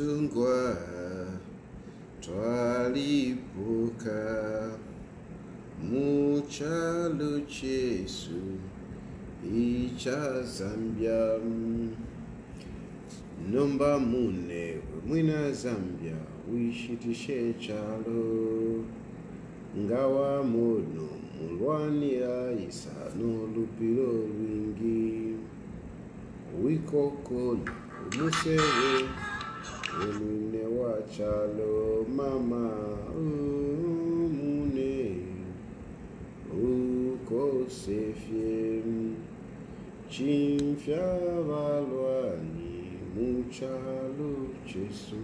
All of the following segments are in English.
ubuntu ngwa twalipuka. Muchalo chesu icha zambia. Nomba mune mwina zambia wishitishe chalo. Ngawa muno mulwani aisa n'olupiro lwingi wikokona umusewe emine wa chalo mama umune ukosefye chimfya balwani muchalo chesu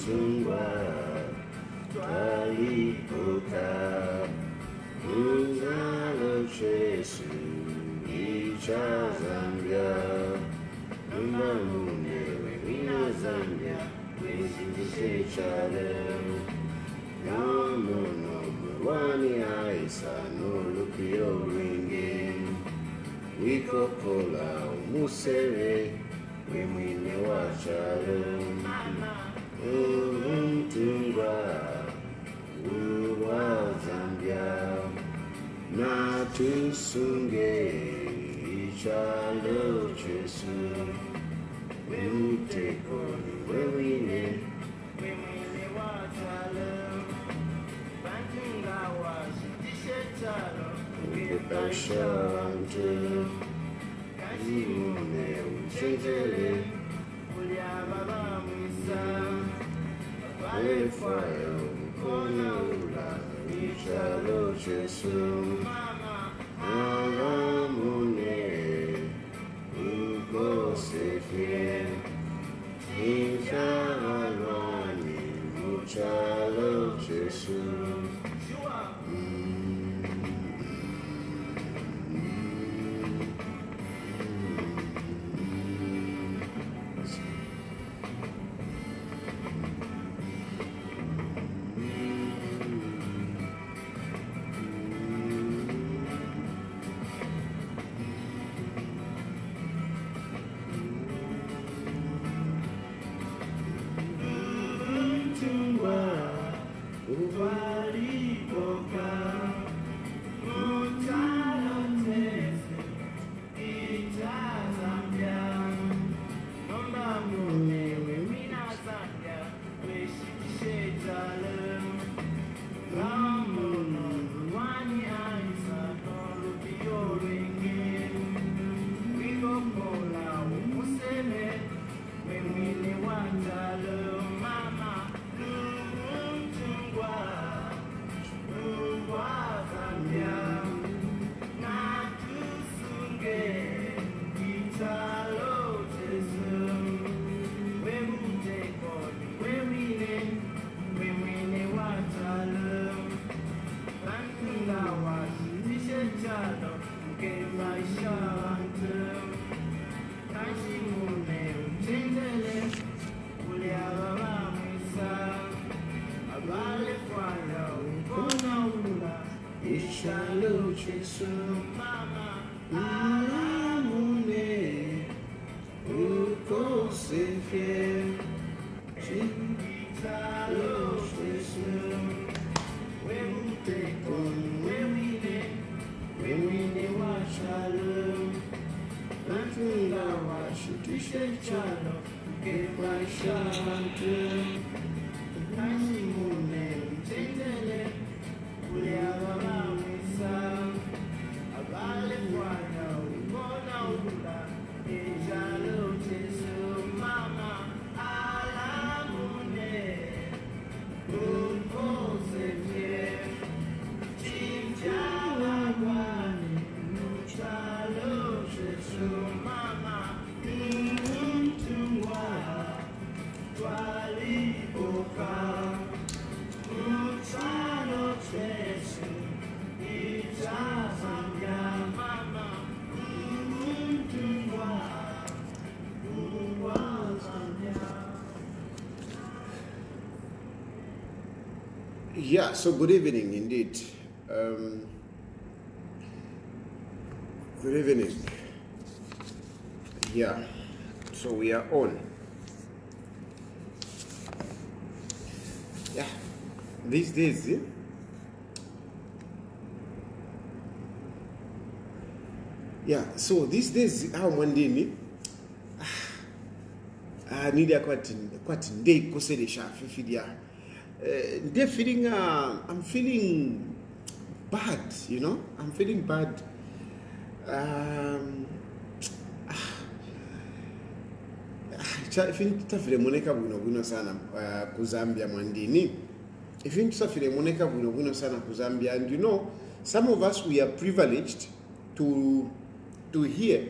Luntungwa twalipuka uzalo chesu icha Zambia Mbamunewe wina Zambia wezindise chale Namuno mulwani aisa n'olupiro lwingi wikokola omusere we tusunge ichalo chesu wemutekoni wewine ukupashantu zimune uchenjele Fire, mkono ula ichalo chesu chesu Yeah, so good evening indeed. Um, good evening. Yeah, so we are on. Yeah, these days, eh? yeah, so these days, how mwandini ah, nili kwati kwati ndei kuselesha fifidia uh, they're feeling uh, i'm feeling bad you know? I'm feeling bad. Um, ifini tafile moneka bwino bwino sana uh, ku zambia mwandini ifini tusafile moneka bwino bwino sana ku zambia and you know some of us we are privileged to to hear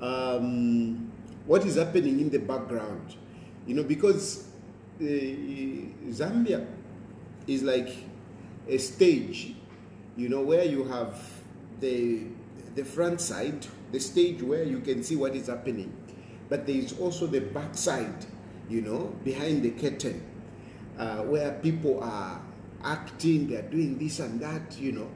um, what is happening in the background. You know because uh, zambia is like a stage you know where you have the the front side the stage where you can see what is happening. But there is also the back side you know behind the curtain uh, where people are acting they're doing this and that you know.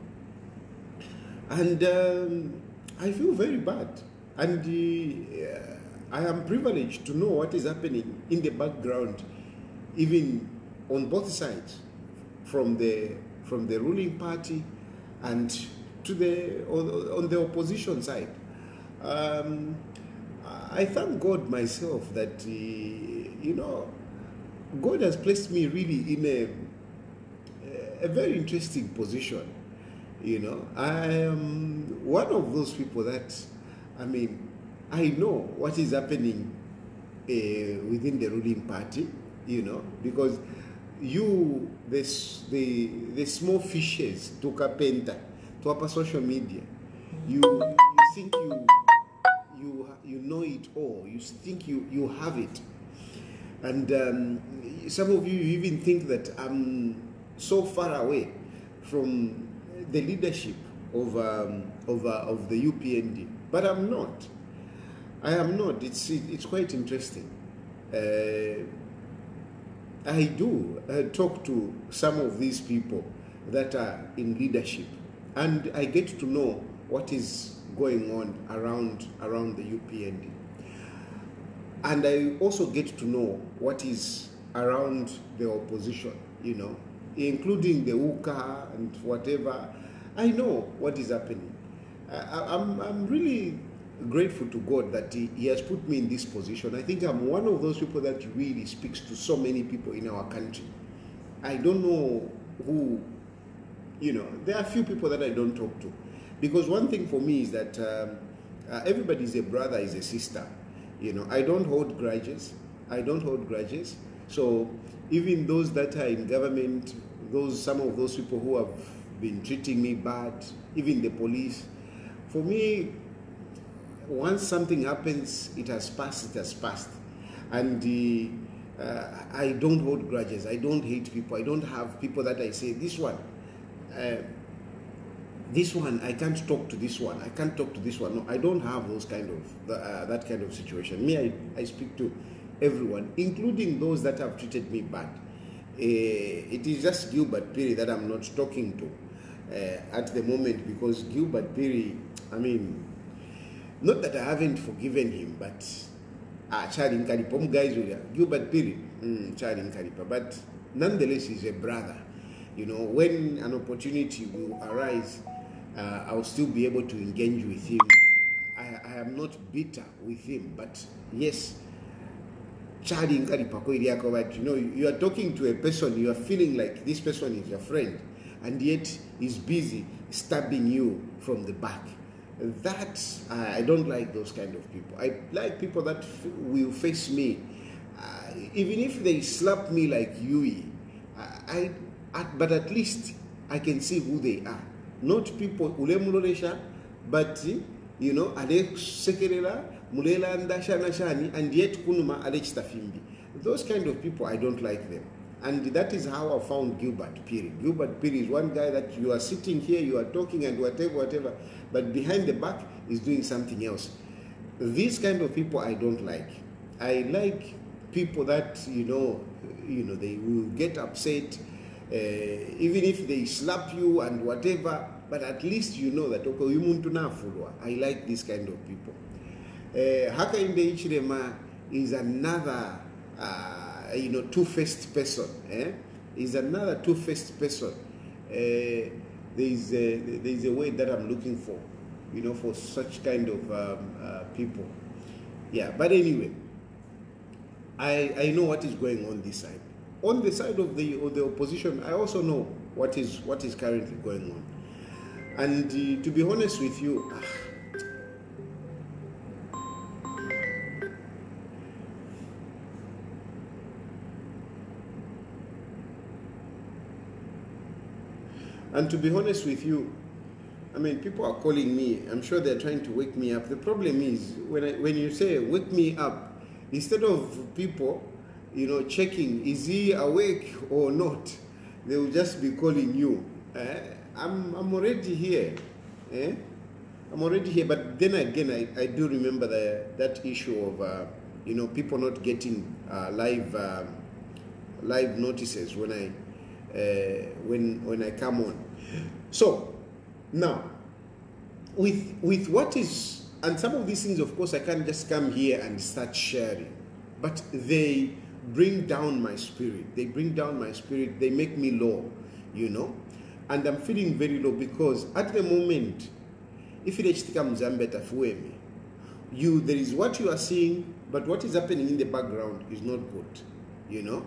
And um, i feel very bad. And uh, i am privileged to know what is happening in the background even on both sides from the from the ruling party and to the on, the opposition side. Um, i thank god myself that uh, you know god has placed me really in a a very interesting position you know. I am one of those people that i mean i know what is happening uh, within the ruling party you know, because you, the, the, the small fishes to carpenter, to upper social media, you, you think you, you, you know it all. You think you, you have it. And um, some of you even think that I'm so far away from the leadership of, um, of, uh, of the UPND, but I'm not. I am not. It's, it's quite interesting. Uh, I do uh, talk to some of these people that are in leadership, and I get to know what is going on around around the UPND, and I also get to know what is around the opposition. You know, including the UKA and whatever. I know what is happening. I, I'm I'm really grateful to God that he, he, has put me in this position. I think I'm one of those people that really speaks to so many people in our country. I don't know who, you know, there are few people that I don't talk to. Because one thing for me is that um, uh, everybody is a brother, is a sister. You know, I don't hold grudges. I don't hold grudges. So even those that are in government, those some of those people who have been treating me bad, even the police, for me, once something happens, it has passed, it has passed. And uh, uh, I don't hold grudges. I don't hate people. I don't have people that I say, this one, uh, this one, I can't talk to this one. I can't talk to this one. No, I don't have those kind of, uh, that kind of situation. Me, I, I speak to everyone, including those that have treated me bad. Uh, it is just Gilbert Perry that I'm not talking to. uh, at the moment because Gilbert Perry, I mean, not that I haven't forgiven him, but ah, Charlie Nkalipa, guys, Gilbert Perry, mm, Charlie Nkalipa, but nonetheless, he's a brother. You know, when an opportunity will arise, uh, I'll still be able to engage with him. I, I am not bitter with him, but yes, Charlie Nkalipa, but you know, you are talking to a person, you are feeling like this person is your friend, and yet he's busy stabbing you from the back. That I don't like those kind of people. I like people that f- will face me, uh, even if they slap me like Yui. I, I, but at least I can see who they are. Not people ulemuloresha, but you know, ale sekerera mulela ndashana shani, and yet kunuma ale chitafimbi. Those kind of people, I don't like them. And that is how I found Gilbert Piri. Gilbert Piri is one guy that you are sitting here, you are talking and whatever, whatever, but behind the back is doing something else. These kind of people I don't like. I like people that you know, you know, they will get upset, uh, even if they slap you and whatever. But at least you know that okay, umuntu nafulwa. I like this kind of people. Uh, Hakainde Hichilema is another. Uh, you know, two-faced person. Eh? Is another two-faced person. Uh, there is a, there is a way that I'm looking for, you know, for such kind of um, uh, people. Yeah, but anyway, I I know what is going on this side. On the side of the of the opposition, I also know what is what is currently going on. And uh, to be honest with you. And to be honest with you, I mean, people are calling me. I'm sure they're trying to wake me up. The problem is when I, when you say wake me up, instead of people, you know, checking is he awake or not, they will just be calling you. Eh? I'm I'm already here. Eh? I'm already here. But then again, I, I do remember the, that issue of uh, you know people not getting uh, live um, live notices when I uh, when when I come on. So now, with with what is and some of these things, of course, I can't just come here and start sharing, but they bring down my spirit. They bring down my spirit. They make me low, you know, and I'm feeling very low because at the moment, if it comes Zambia you there is what you are seeing, but what is happening in the background is not good, you know,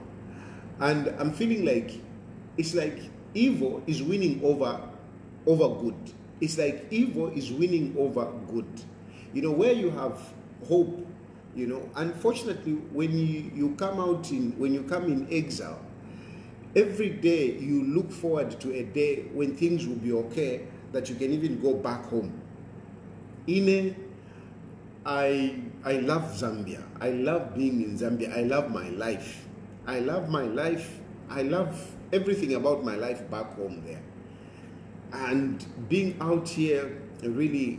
and I'm feeling like it's like evil is winning over over good. It's like evil is winning over good. You know, where you have hope, you know, unfortunately when you, you come out in when you come in exile, every day you look forward to a day when things will be okay, that you can even go back home. Ine, I I love Zambia. I love being in Zambia. I love my life. I love my life. I love everything about my life back home there. And being out here, really,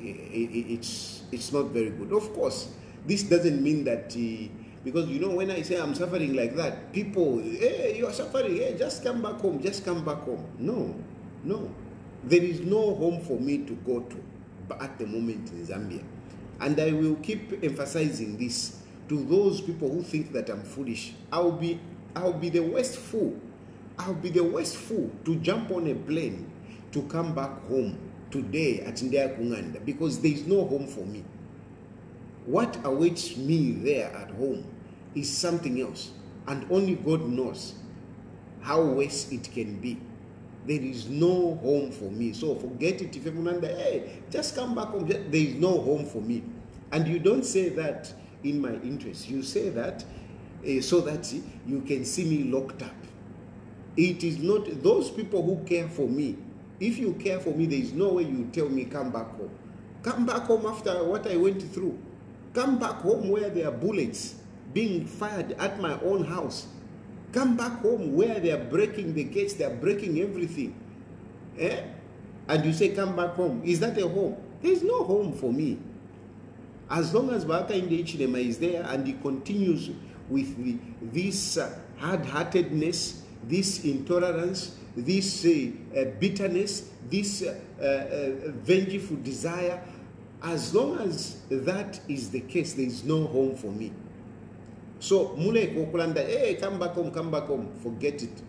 it's it's not very good. Of course, this doesn't mean that uh, because you know when I say I'm suffering like that, people, hey, you are suffering. Hey, just come back home. Just come back home. No, no, there is no home for me to go to, but at the moment in Zambia, and I will keep emphasizing this to those people who think that I'm foolish. I'll be I'll be the worst fool I'll be the worst fool to jump on a plane to come back home today at Ndea Kunganda because there is no home for me. What awaits me there at home is something else, and only God knows how worse it can be. There is no home for me. So forget it. If everyone hey, just come back home. There is no home for me. And you don't say that in my interest. You say that eh, so that you can see me locked up. It is not those people who care for me. If you care for me, there is no way you tell me come back home. Come back home after what I went through. Come back home where there are bullets being fired at my own house. Come back home where they are breaking the gates, they are breaking everything. Eh? And you say, come back home. Is that a home? There is no home for me. As long as Hakainde Hichilema is there and he continues with the, this uh, hard heartedness, this intolerance, this uh, uh, bitterness, this uh, uh, vengeful desire, as long as that is the case, there is no home for me. So, mule kokulanda, hey, come back home, come back home, forget it.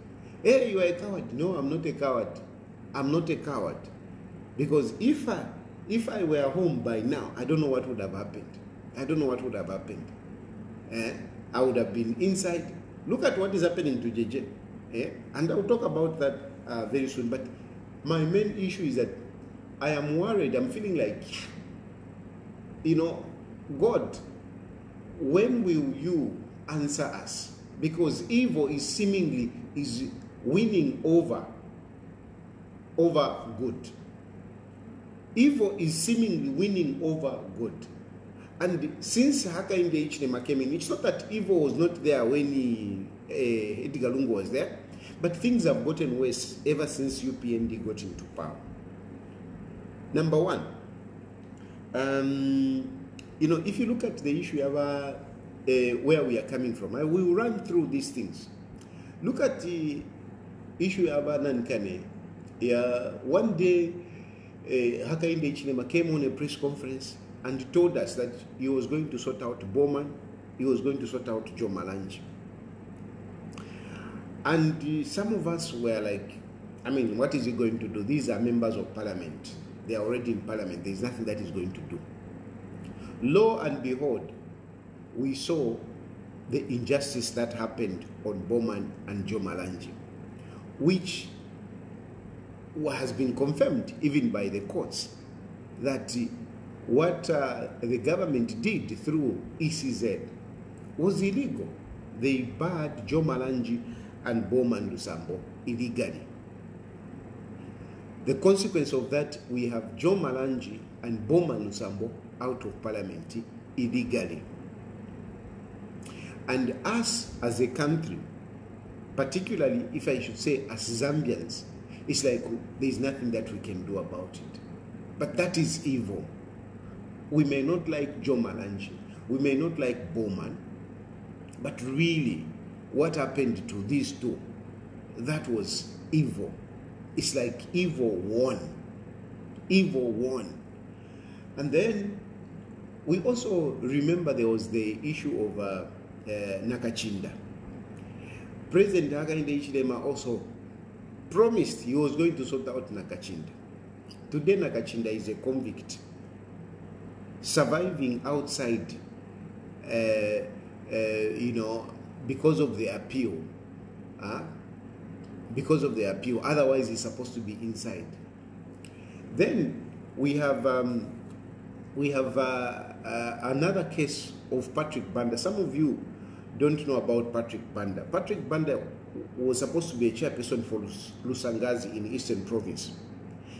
Hey, you are a coward. No, I'm not a coward. I'm not a coward. Because if I if I were home by now, I don't know what would have happened. I don't know what would have happened. Eh? I would have been inside. Look at what is happening to JJ. Eh? And I'll talk about that uh, very soon. But my main issue is that I am worried. I'm feeling like, you know, God, when will you answer us? Because evil is seemingly is winning over over good. Evil is seemingly winning over good. And since Hakainde Hichilema came in, it's not that evil was not there when he, uh, Edgar Lungu was there, but things have gotten worse ever since UPND got into power. Number one, um, you know, if you look at the issue of uh, uh, where we are coming from, I will run through these things. Look at the issue of Nankane. Yeah, one day, uh, Hakainde Hichilema came on a press conference and told us that he was going to sort out Bowman, he was going to sort out Joe Malanji. And some of us were like, I mean, what is he going to do? These are members of parliament. They are already in parliament. There is nothing that he's going to do. Lo and behold, we saw the injustice that happened on Bowman and Joe Malanji, which has been confirmed even by the courts that what uh, the government did through ECZ was illegal. They barred Joe Malanji and Bowman Lusambo illegally. The consequence of that, we have Joe Malanji and Bowman Lusambo out of parliament illegally. And us as a country, particularly if I should say as Zambians, it's like there's nothing that we can do about it. But that is evil. We may not like Joe Malanji, we may not like Bowman, but really, what happened to these two, that was evil. It's like evil won. Evil won. And then we also remember there was the issue of uh, uh, Nakachinda. President Hakainde Hichilema also promised he was going to sort out Nakachinda. Today, Nakachinda is a convict surviving outside, uh, uh, you know, because of the appeal. Huh? Because of the appeal. Otherwise, he's supposed to be inside. Then we have um, we have uh, uh, another case of Patrick Banda. Some of you don't know about Patrick Banda. Patrick Banda was supposed to be a chairperson for Lusangazi in Eastern Province.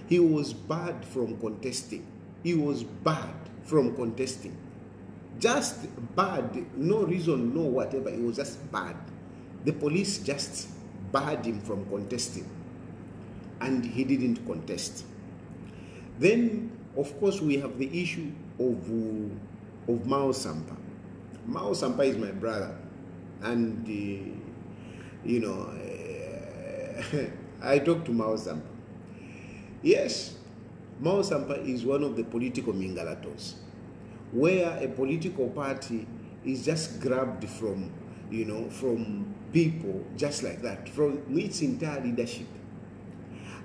He was barred from contesting. He was barred from contesting. Just barred, no reason, no whatever. It was just barred. The police just barred him from contesting. And he didn't contest. Then, of course, we have the issue of, uh, of Mao Sampa. Mao Sampa is my brother. And, uh, you know, uh, I talked to Mao Sampa. Yes, Mao Sampa is one of the political mingalatos, where a political party is just grabbed from, you know, from people just like that, from its entire leadership.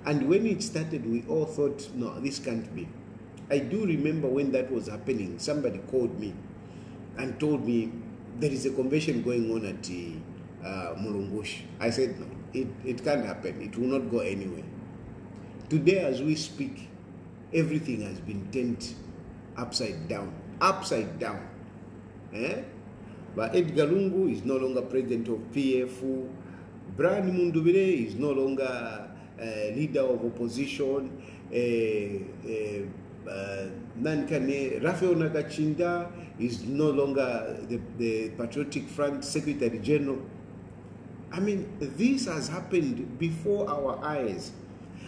And when it started, we all thought, no, this can't be. I do remember when that was happening, somebody called me and told me there is a convention going on at uh, Mulungushi. I said, no, it, it can't happen. It will not go anywhere. Today, as we speak, everything has been turned upside down. Upside down. Eh? But Edgar Lungu is no longer president of PF. Brian Mundubile is no longer uh, leader of opposition. Uh, uh, uh, Nankane, Rafael Nakachinda is no longer the, the Patriotic Front Secretary General. I mean, this has happened before our eyes.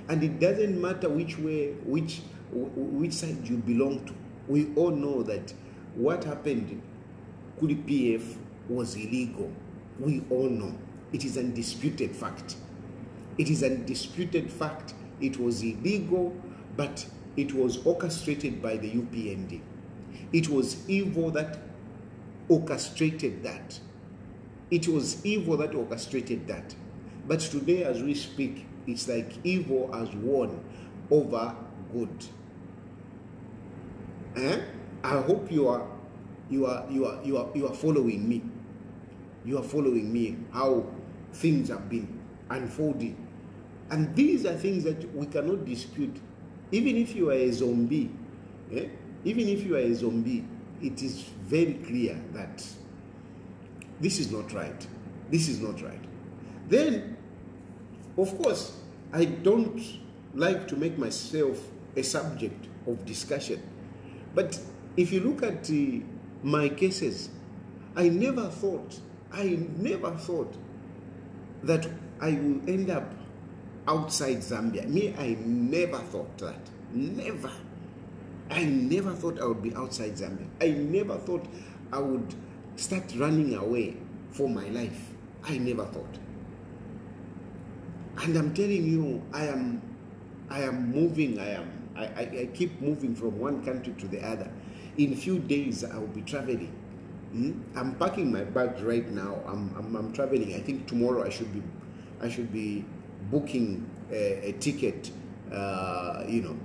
And it doesn't matter which way, which, which side you belong to. We all know that what happened Kuli PF was illegal. We all know. It is undisputed fact. It is undisputed fact. It was illegal, but it was orchestrated by the UPND. It was evil that orchestrated that. It was evil that orchestrated that. But today, as we speak, it's like evil has won over good. Eh? I hope you are you are you are you are you are following me. You are following me how things have been unfolding. And these are things that we cannot dispute. Even if you are a zombie, eh? even if you are a zombie, it is very clear that this is not right. This is not right. Then, of course, I don't like to make myself a subject of discussion. But if you look at uh, my cases, I never thought, I never thought that I will end up outside Zambia. Me, I never thought that. Never. I never thought I would be outside Zambia. I never thought I would start running away for my life. I never thought. And I'm telling you, I am I am moving, I am I, I, I keep moving from one country to the other. In few days I will be traveling. Hmm? I'm packing my bags right now. I'm, I'm, I'm traveling. I think tomorrow I should be I should be booking a, a ticket. Uh, you know,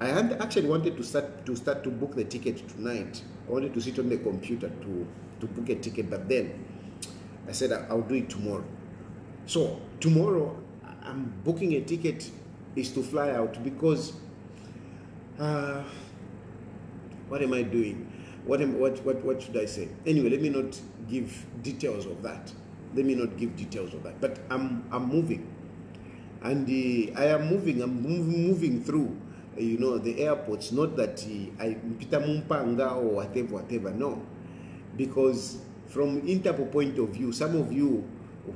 I had actually wanted to start to start to book the ticket tonight. I wanted to sit on the computer to to book a ticket, but then I said I'll do it tomorrow. So tomorrow I'm booking a ticket is to fly out because uh, what am I doing? What am what what what should I say? Anyway, let me not give details of that. Let me not give details of that. But I'm I'm moving, and uh, I am moving. I'm moving, moving through. uh, You know the airports. Not that uh, I Peter Mumpanga or whatever, whatever. No, because from Interpol point of view, some of you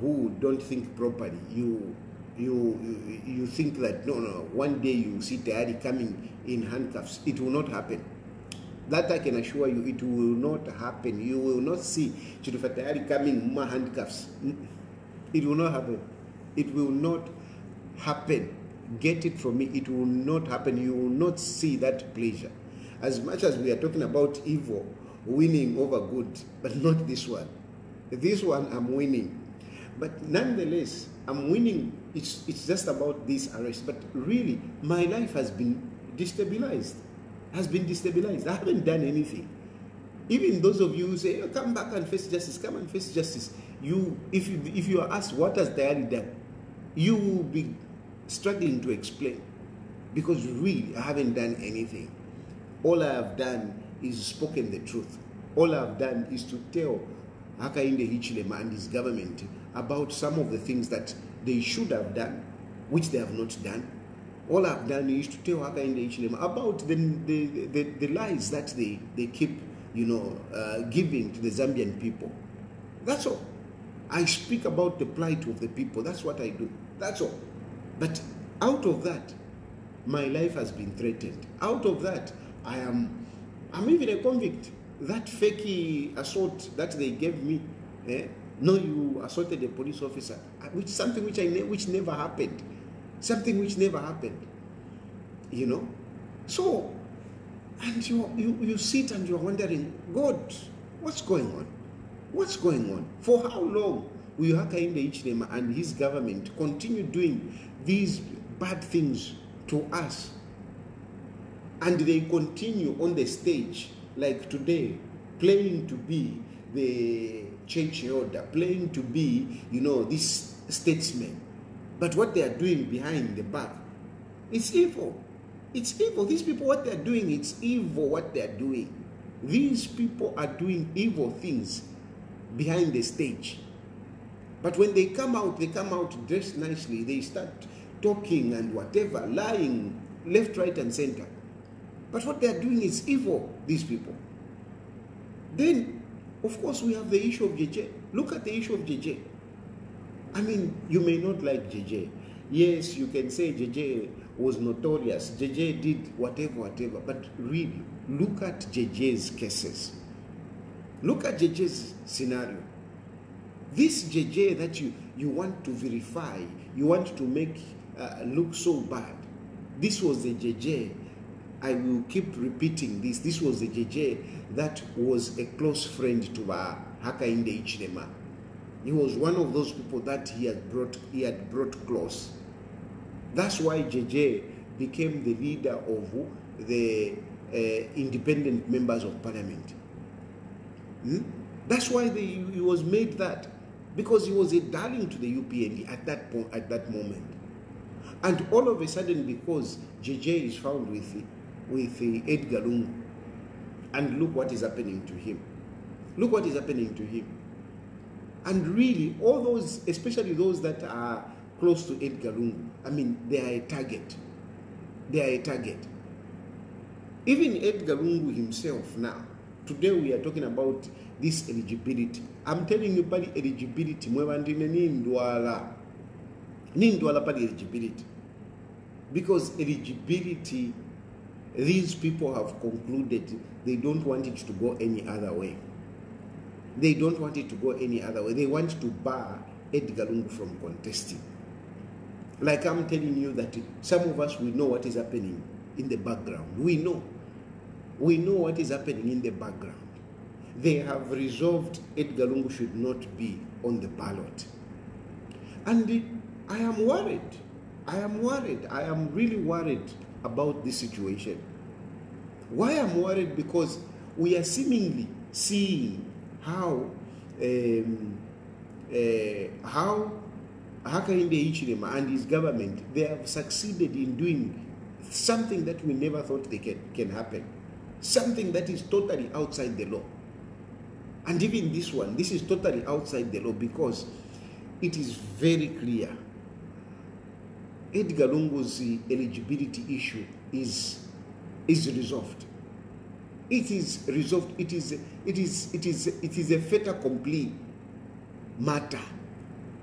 who don't think properly, you you you, think that no no one day you see Tayali coming in handcuffs. It will not happen. That I can assure you, it will not happen. You will not see Chilufya Tayali coming in handcuffs. It will not happen. It will not happen. Get it from me. It will not happen. You will not see that pleasure. As much as we are talking about evil winning over good, but not this one. This one I'm winning. But nonetheless, I'm winning. It's, it's just about this arrest. But really, my life has been destabilized. Has been destabilized. I haven't done anything. Even those of you who say, "Oh, come back and face justice, come and face justice. You, if you, if you are asked what has Diary done, you will be struggling to explain because really I haven't done anything. All I have done is spoken the truth. All I have done is to tell Hakainde Hichilema and his government about some of the things that they should have done, which they have not done. All I've done is to tell Hakainde Hichilema about the, the, the, the lies that they, they keep, you know, uh, giving to the Zambian people. That's all. I speak about the plight of the people. That's what I do. That's all. But out of that, my life has been threatened. Out of that, I am, I'm even a convict. That fakey assault that they gave me, eh? No, you assaulted a police officer, uh, which something which I ne- which never happened, something which never happened. You know, so, and you you you sit and you're wondering, God, what's going on? What's going on? For how long will Hakainde Hichilema and his government continue doing these bad things to us? And they continue on the stage, like today, playing to be the change order, playing to be, you know, this statesman. But what they are doing behind the back, it's evil. It's evil. These people, what they're doing, it's evil what they're doing. These people are doing evil things behind the stage. But when they come out, they come out dressed nicely. They start talking and whatever, lying left, right, and center. But what they are doing is evil, these people. Then, of course, we have the issue of JJ. Look at the issue of JJ. I mean, you may not like JJ. Yes, you can say JJ was notorious. JJ did whatever, whatever. But really, look at JJ's cases. Look at JJ's scenario. This JJ that you, you want to verify, you want to make uh, look so bad. This was the JJ. I will keep repeating this. This was the JJ that was a close friend to Hakainde Hichilema. He was one of those people that he had brought he had brought close. That's why JJ became the leader of the uh, independent members of parliament. Hmm? That's why they, he was made that because he was a darling to the UPND at that point, at that moment. And all of a sudden, because JJ is found with with uh, Edgar Lungu, and look what is happening to him. Look what is happening to him. And really, all those, especially those that are close to Edgar Lungu, I mean, they are a target. They are a target. Even Edgar Lungu himself now, today we are talking about this eligibility. I'm telling you, pali eligibility, mwebandine ni ndwala. Ni ndwala pali eligibility. Because eligibility, these people have concluded they don't want it to go any other way. They don't want it to go any other way. They want to bar Edgar Lungu from contesting. Like I'm telling you that some of us, we know what is happening in the background. We know. We know what is happening in the background. They have resolved Edgar Lungu should not be on the ballot. And I am worried. I am worried. I am really worried about this situation. Why I'm worried? Because we are seemingly seeing how um, uh, how Hakainde Hichilema and his government they have succeeded in doing something that we never thought they can, can happen. Something that is totally outside the law. And even this one, this is totally outside the law because it is very clear. Edgar Lungu's eligibility issue is, is resolved. It is resolved. It is, it is, it is, it is a fait accompli matter.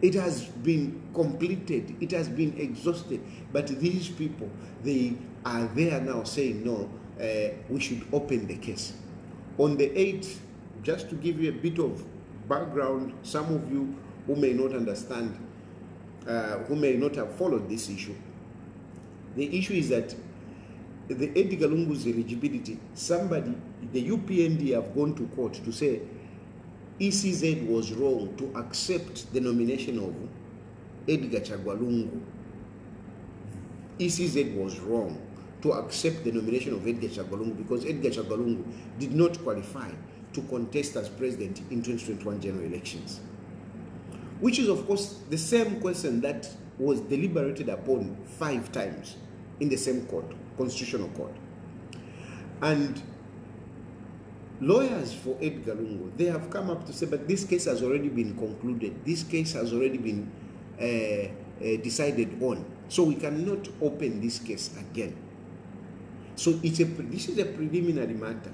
It has been completed. It has been exhausted. But these people, they are there now saying, no, uh, we should open the case. On the 8th, just to give you a bit of background, some of you who may not understand, uh, who may not have followed this issue, the issue is that the Edgar Lungu's eligibility, somebody, the UPND have gone to court to say ECZ was wrong to accept the nomination of Edgar Chagwa Lungu. ECZ was wrong to accept the nomination of Edgar Chagwa Lungu because Edgar Chagwa Lungu did not qualify to contest as president in 2021 general elections. Which is, of course, the same question that was deliberated upon five times in the same court, constitutional court. And lawyers for Edgar Lungu, they have come up to say, but this case has already been concluded. This case has already been uh, uh, decided on. So we cannot open this case again. So it's a, this is a preliminary matter.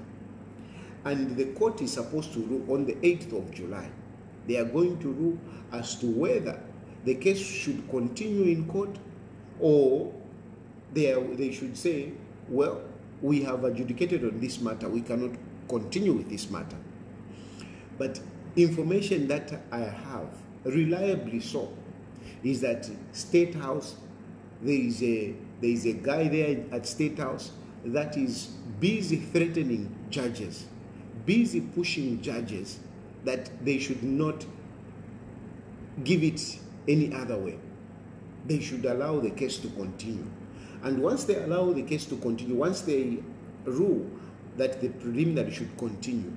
And the court is supposed to rule on the 8th of July. They are going to rule as to whether the case should continue in court or they, are, they should say, well, we have adjudicated on this matter. We cannot continue with this matter. But information that I have, reliably so, is that State House, there is a there is a guy there at State House that is busy threatening judges, busy pushing judges that they should not give it any other way. They should allow the case to continue. And once they allow the case to continue, once they rule that the preliminary should continue,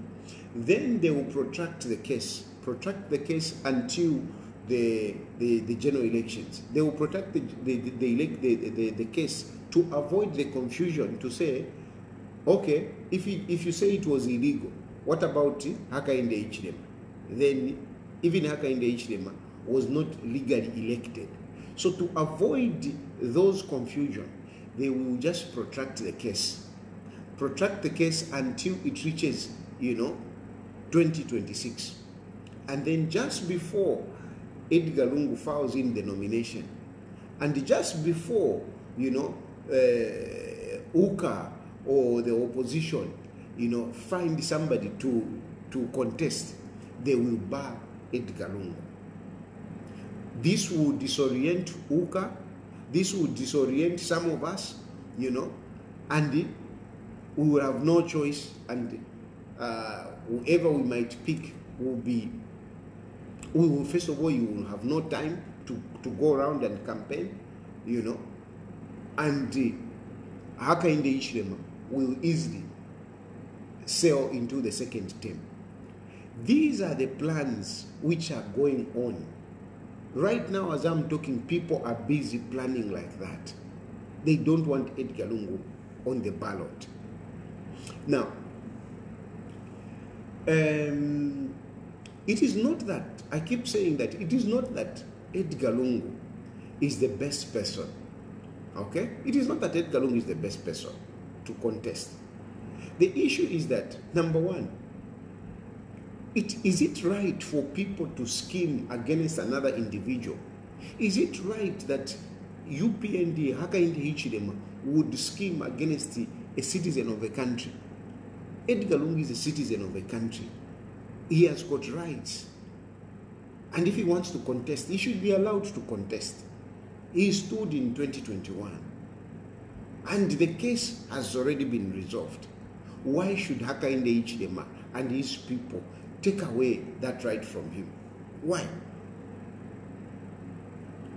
then they will protract the case, protract the case until the, the, the general elections. They will protect the, the, the, the, the, the case to avoid the confusion to say, okay, if, it, if you say it was illegal, what about Hakainde Hichilema? Then even Hakainde Hichilema was not legally elected. So to avoid those confusion, they will just protract the case. Protract the case until it reaches, you know, 2026. And then just before Edgar Lungu files in the nomination, and just before, you know, uh, UKA or the opposition, you know, find somebody to, to contest, they will bar Edgar Lungu. This will disorient Uka, this will disorient some of us, you know, and we will have no choice, and uh, whoever we might pick will be, we will, first of all, you will have no time to, to go around and campaign, you know, and uh, Hakainde Hichilema will easily sail into the second term. These are the plans which are going on. Right now, as I'm talking, people are busy planning like that. They don't want Edgar Lungu on the ballot. Now, um, it is not that, I keep saying that, it is not that Edgar Lungu is the best person. Okay? It is not that Edgar Lungu is the best person to contest. The issue is that, number one, it, is it right for people to scheme against another individual? Is it right that UPND, Hakainde Hichilema, would scheme against a citizen of a country? Edgar Lungu is a citizen of a country. He has got rights. And if he wants to contest, he should be allowed to contest. He stood in 2021. And the case has already been resolved. Why should Hakainde Hichilema and his people take away that right from him? Why?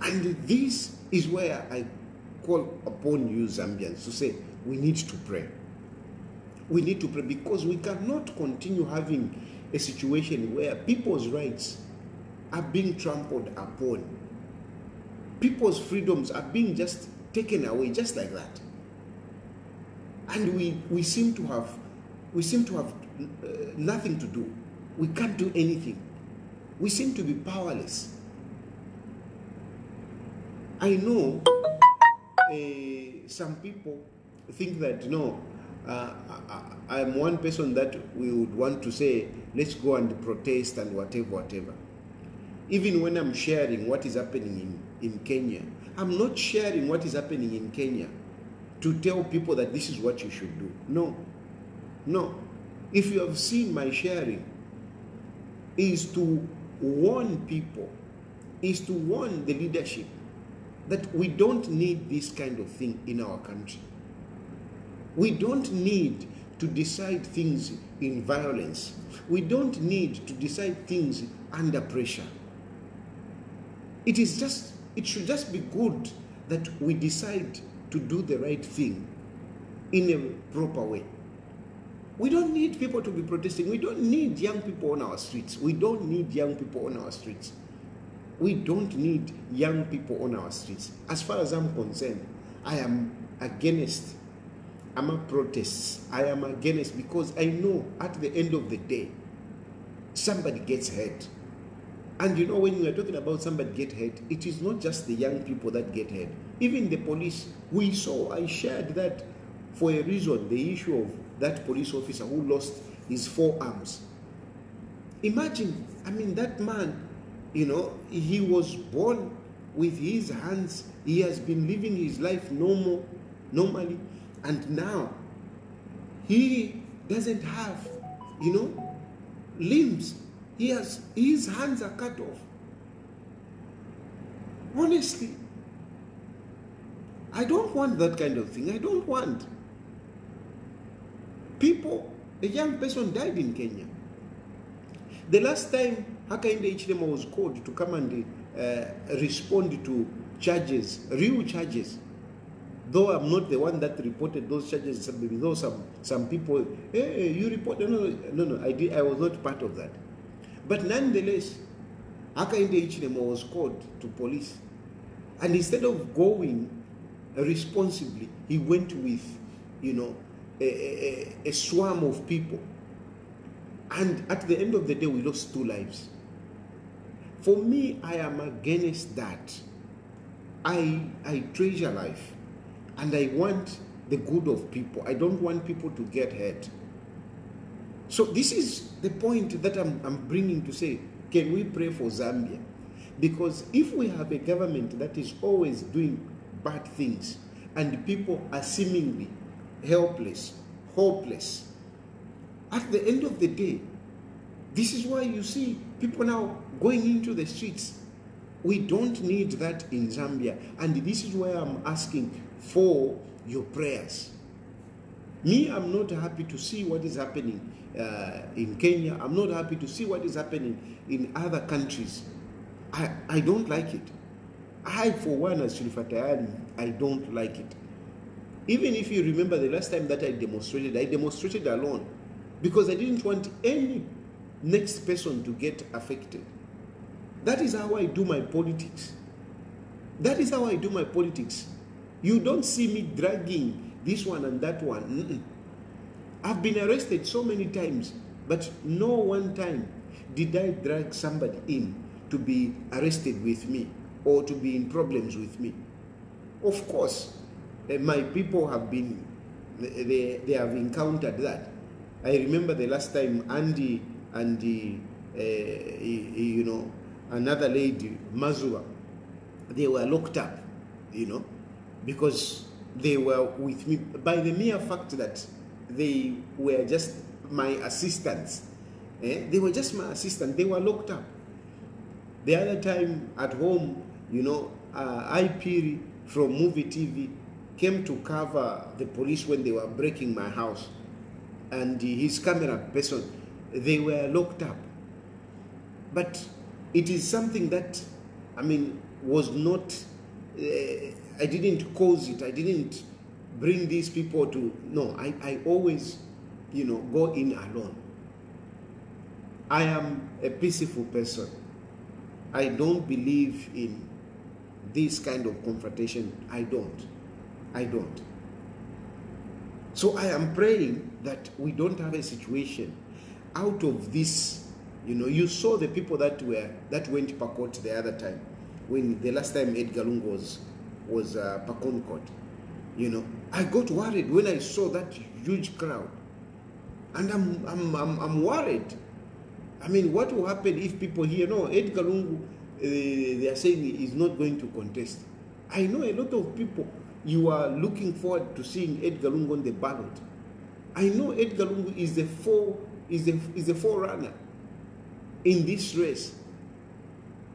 And this is where I call upon you, Zambians, to say we need to pray. We need to pray because we cannot continue having a situation where people's rights are being trampled upon. People's freedoms are being just taken away just like that. And we, we seem to have we seem to have uh, nothing to do. We can't do anything. We seem to be powerless. I know uh, some people think that no, uh, I, am one person that we would want to say, let's go and protest and whatever, whatever. Even when I'm sharing what is happening in, in Kenya, I'm not sharing what is happening in Kenya to tell people that this is what you should do. No. No. If you have seen my sharing, is to warn people, is to warn the leadership that we don't need this kind of thing in our country. We don't need to decide things in violence. We don't need to decide things under pressure. It is just, it should just be good that we decide to do the right thing in a proper way. We don't need people to be protesting. We don't need young people on our streets. We don't need young people on our streets. We don't need young people on our streets. As far as I'm concerned, I am against I'm a protests. I am against because I know at the end of the day, somebody gets hurt. And you know, when we are talking about somebody get hurt, it is not just the young people that get hurt. Even the police, we saw, I shared that for a reason, the issue of that police officer who lost his forearms. Imagine, I mean, that man, you know, he was born with his hands. He has been living his life normal, normally, and now he doesn't have, you know, limbs. He has his hands are cut off. Honestly, I don't want that kind of thing. I don't want people, a young person died in Kenya. The last time Hakainde Hichilema was called to come and uh, respond to charges, real charges, though I'm not the one that reported those charges, though some, some people, hey, you reported, no, no, no, I, did, I was not part of that. But nonetheless, Hakainde Hichilema was called to police. And instead of going responsibly, he went with, you know, a, a, a swarm of people. And at the end of the day, we lost two lives. For me, I am against that. I, I treasure life and I want the good of people. I don't want people to get hurt. So, this is the point that I'm, I'm bringing to say can we pray for Zambia? Because if we have a government that is always doing bad things and people are seemingly helpless, hopeless. At the end of the day, this is why you see People now going into the streets. We don't need that in Zambia. And this is why I'm asking for your prayers. Me, I'm not happy to see what is happening uh, in Kenya. I'm not happy to see what is happening in other countries. I, I don't like it. I, for one, as Chilufya Tayali, I don't like it. Even if you remember the last time that I demonstrated, I demonstrated alone because I didn't want any next person to get affected. That is how I do my politics. That is how I do my politics. You don't see me dragging this one and that one. Mm-mm. I've been arrested so many times, but no one time did I drag somebody in to be arrested with me or to be in problems with me. Of course, uh, my people have been, they, they have encountered that. I remember the last time Andy and uh, you know, another lady, Mazua, they were locked up, you know, because they were with me by the mere fact that they were just my assistants. Eh? They were just my assistant. They were locked up. The other time at home, you know, uh, from Muvi TV came to cover the police when they were breaking my house. And his camera person, they were locked up. But it is something that, I mean, was not, uh, I didn't cause it. I didn't bring these people to, no, I, I always, you know, go in alone. I am a peaceful person. I don't believe in this kind of confrontation. I don't. I don't. So I am praying that we don't have a situation out of this. You know, you saw the people that were that went Pakot the other time, when the last time Edgar Lungu was was uh, Pakon court. You know, I got worried when I saw that huge crowd, and I'm I'm I'm, I'm worried. I mean, what will happen if people here know Edgar Lungu? Uh, they are saying is not going to contest. I know a lot of people you are looking forward to seeing Edgar Lungu on the ballot. I know Edgar Lungu is the four is the is the forerunner in this race.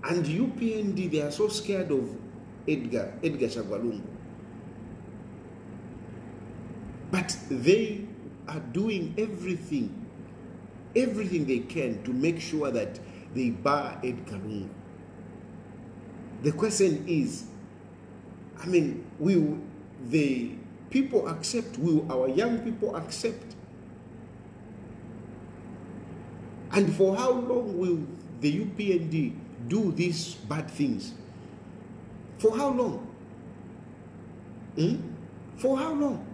And UPND they are so scared of Edgar Edgar Chagwa But they are doing everything everything they can to make sure that they bar Edgar Lungu. The question is, I mean, will the people accept? Will our young people accept? And for how long will the UPND do these bad things? For how long? Hmm? For how long?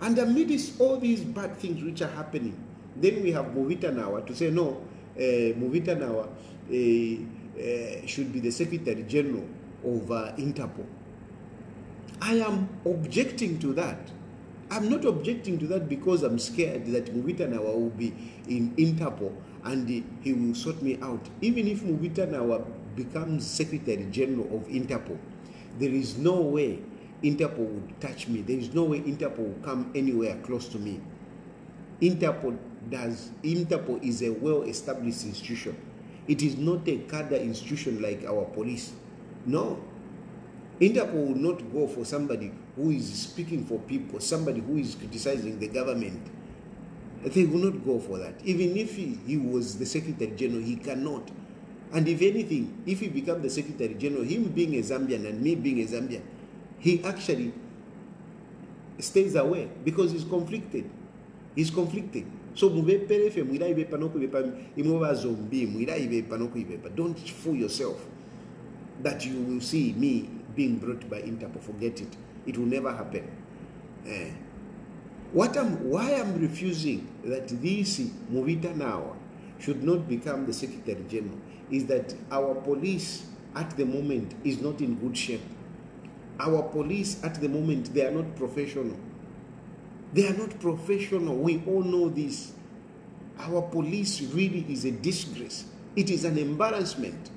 And amidst all these bad things which are happening, then we have Mubita Nawa to say, no, uh, Mubita Nawa uh, uh, should be the Secretary General of uh, Interpol. I am objecting to that. I'm not objecting to that because I'm scared that Mubita Nawa will be in Interpol and he will sort me out. Even if Mubita Nawa becomes Secretary General of Interpol, there is no way Interpol would touch me. There is no way Interpol will come anywhere close to me. Interpol does Interpol is a well-established institution. It is not a cadre institution like our police. No. Interpol will not go for somebody who is speaking for people, somebody who is criticizing the government. They will not go for that. Even if he, he was the Secretary General, he cannot. And if anything, if he becomes the Secretary General, him being a Zambian and me being a Zambian, he actually stays away because he's conflicted. He's conflicted. So mubeperefe mwira ibepa no kuibepa imwe bazombi. Don't fool yourself that you will see me being brought by Interpol. Forget it. It will never happen. Eh. What I'm, why I'm refusing that this Mubita Nawa should not become the Secretary General is that our police at the moment is not in good shape. Our police at the moment, they are not professional. They are not professional. We all know this. Our police really is a disgrace. It is an embarrassment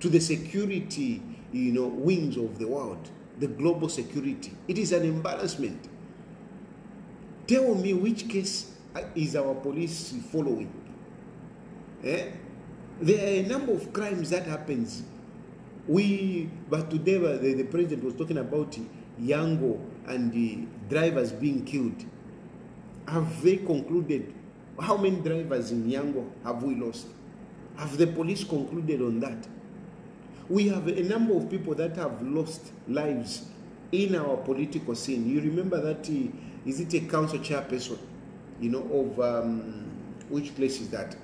to the security, you know, wings of the world, the global security. It is an embarrassment. Tell me which case is our police following? Eh? There are a number of crimes that happens. We, but today uh, the, the president was talking about Yango and the drivers being killed. Have they concluded? How many drivers in Yango have we lost? Have the police concluded on that? We have a number of people that have lost lives in our political scene. You remember that? uh, it a council chairperson? You know of um, which place is that?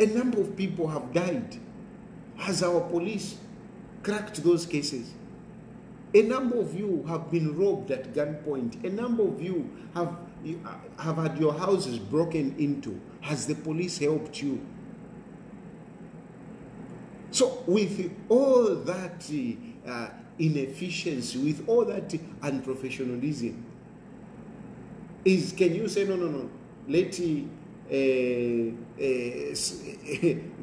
A number of people have died. Has our police cracked those cases? A number of you have been robbed at gunpoint. A number of you have have had your houses broken into. Has the police helped you? So, with all that uh, inefficiency, with all that unprofessionalism, is can you say no, no, no? Let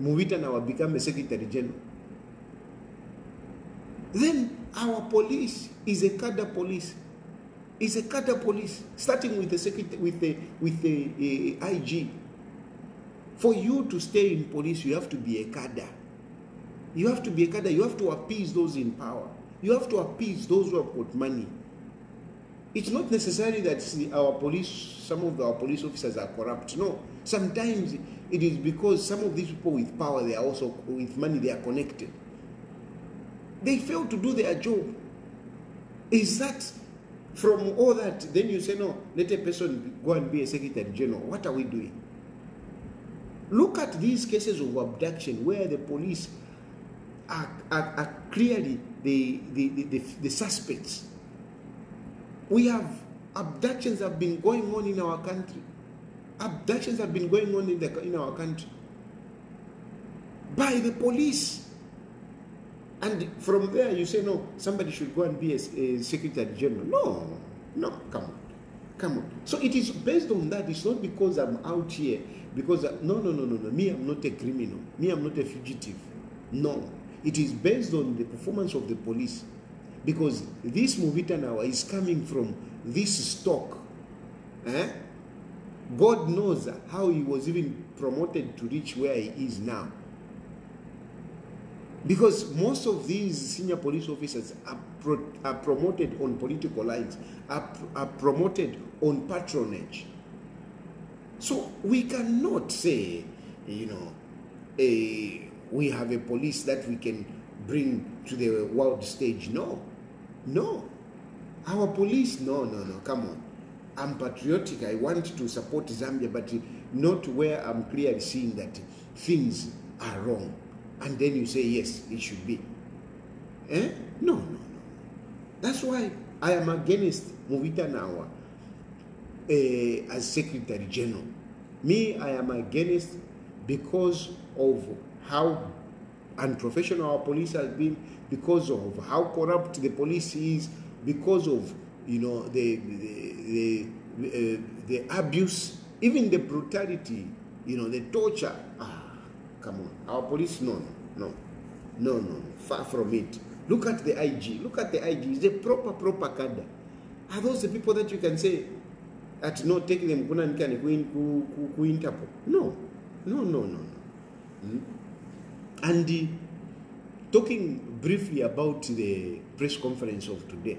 Mubita Nawa become a secretary general. Then our police is a cadre police. Is a cadre police, starting with the secretary, with the with the eh, uh, IG. For you to stay in police, you have to be a cadre. You have to be a cadre. You have to appease those in power. You have to appease those who have got money. It's not necessarily that our police, some of our police officers are corrupt. No, sometimes it is because some of these people with power, they are also with money, they are connected. They fail to do their job. Is that from all that? Then you say, no, let a person go and be a secretary general. What are we doing? Look at these cases of abduction where the police are, are, are clearly the, the, the, the, the suspects. We have abductions have been going on in our country. Abductions have been going on in, the, in our country by the police. And from there, you say, no, somebody should go and be a, a secretary general. No, no, come on. Come on. So it is based on that. It's not because I'm out here. Because, I- no, no, no, no, no. Me, I'm not a criminal. Me, I'm not a fugitive. No. It is based on the performance of the police. Because this Mubita Nawa is coming from this stock. Eh? God knows how he was even promoted to reach where he is now. Because most of these senior police officers are, pro- are promoted on political lines, are, pr- are promoted on patronage. So we cannot say, you know, eh, we have a police that we can bring to the world stage. No, no. Our police, no, no, no, come on. I'm patriotic. I want to support Zambia, but not where I'm clearly seeing that things are wrong. And then you say, yes, it should be. Eh? No, no, no. That's why I am against Mubita Nawa uh, as Secretary General. Me, I am against because of how unprofessional our police has been, because of how corrupt the police is, because of you know the the the, uh, the abuse, even the brutality, you know the torture. Ah, come on, our police, no, no, no, no, no, far from it. Look at the IG. Look at the IG. It's a proper, proper cadre. Are those the people that you can say at no take them kunanikani ku, ku, Interpol? No, no, no, no, no. Hmm? And talking briefly about the press conference of today,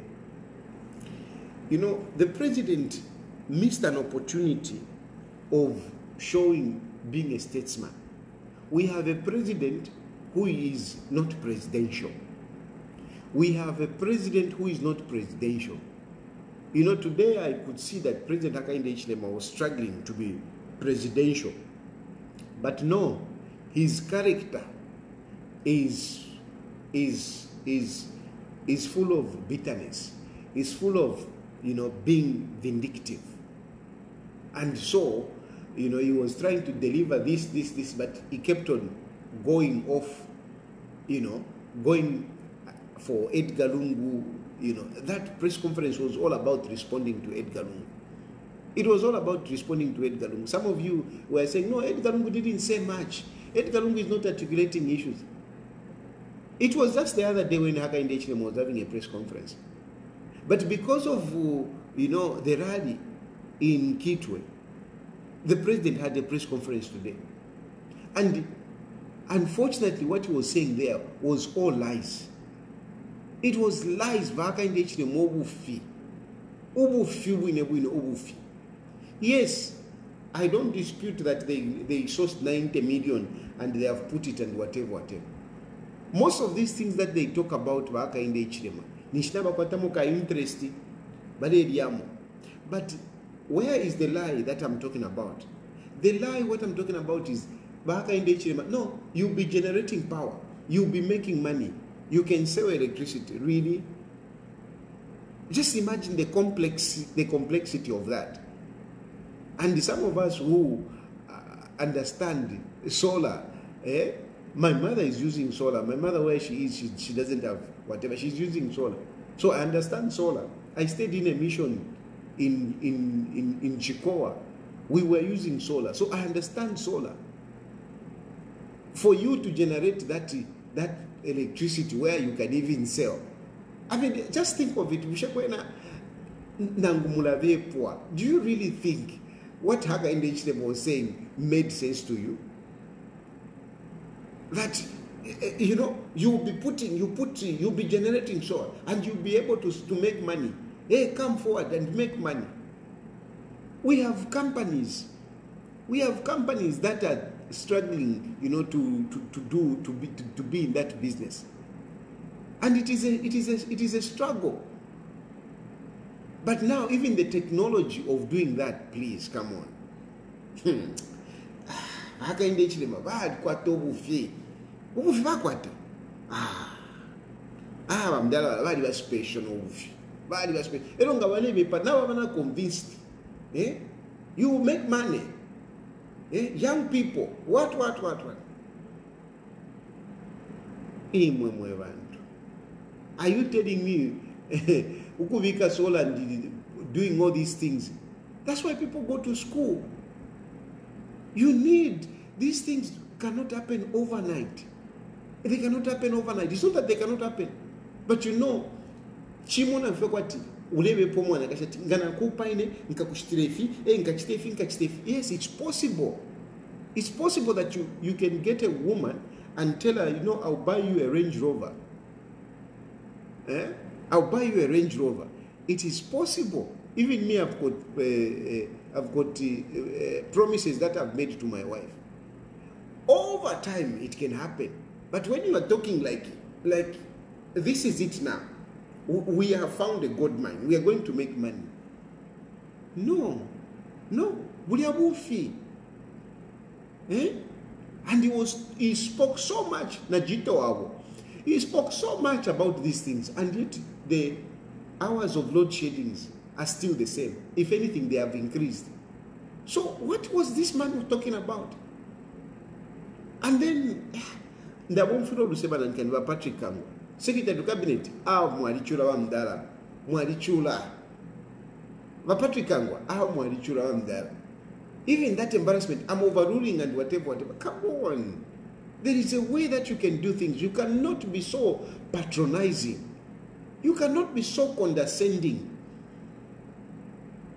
you know, the president missed an opportunity of showing being a statesman. We have a president who is not presidential. We have a president who is not presidential. You know, today I could see that President Hakainde Hichilema was struggling to be presidential. But no, his character is, is, is, is full of bitterness, is full of, you know, being vindictive. And so, you know, he was trying to deliver this, this, this, but he kept on going off, you know, going for Edgar Lungu. You know, that press conference was all about responding to Edgar Lungu. It was all about responding to Edgar Lungu. Some of you were saying, no, Edgar Lungu didn't say much. Edgar Lungu is not articulating issues. It was just the other day when Haka Hichilema was having a press conference. But because of, uh, you know, the rally in Kitwe, the president had a press conference today. And unfortunately what he was saying there was all lies. It was lies vakaenda ichirema obufi. Ubufi bwine bwine yes i don't dispute that they, they sourced 90 million and they have put it and whatever whatever. Most of these things that they talk about vakaenda ichirema nishina bakwatamo ka interest baleriamo but where is the lie that i'm talking about? The lie what i'm talking about is vakaenda ichirema no you'll be generating power. You'll be making money. You can sell electricity. Really? Just imagine the complex the complexity of that. And some of us who uh, understand solar eh? my mother is using solar. My mother where she is she, she doesn't have whatever she's using solar. So i understand solar. I stayed in a mission in in in, in chikoa we were using solar. So i understand solar. For you to generate that that electricity where you can even sell i mean just think of it. Do you really think what Hakainde Hichilema was saying made sense to you? That Eh, eh, you know you'll be putting you put you'll be generating solar and you'll be able to, to make money. Hey come forward and make money. We have companies we have companies that are struggling you know to to, to do to be to, to be in that business. And it is a it is a it is a struggle. But now even the technology of doing that please come on hmm. ah, ubufi ubufi vakwata ah ah vamudala vari vaspecial noubufi vari vaspecial ero nga vane vepa navo vana convinced eh? you make money eh? young people what what what what? Imwe mwe vantu are you telling me ukuvika solar and doing all these things? That's why people go to school. You need these things cannot happen overnight they cannot happen overnight. It's not that they cannot happen. But you know chimwe nafe kwati ulevepo mwana. Akashati nganakupa ine nkakuchitira ifi e nkachita ifi yes it's possible. It's possible that you, you can get a woman and tell her you know i'll buy you a range rover. Eh? i'll buy you a range rover. It is possible. Even me i've got uh, uh, i've got uh, promises that i've made to my wife. Over time it can happen but when you are talking like like this is it now. We have found a gold mine we are going to make money. No. No. Eh? and he was he spoke so much. Najito wabo he spoke so much about these things. And yet the hours of load sheddings are still the same. If anything they have increased. So what was this man talking about? And then ndabomfuna olusebana nkani ba patrick kangwa. Secretary to cabinet awo mwalichula wamudala mwalichula ba patrick kangwa awo mwalichula wamudala even that embarrassment i'm overruling and whatever whatever. Come on. There is a way that you can do things. You cannot be so patronizing. You cannot be so condescending.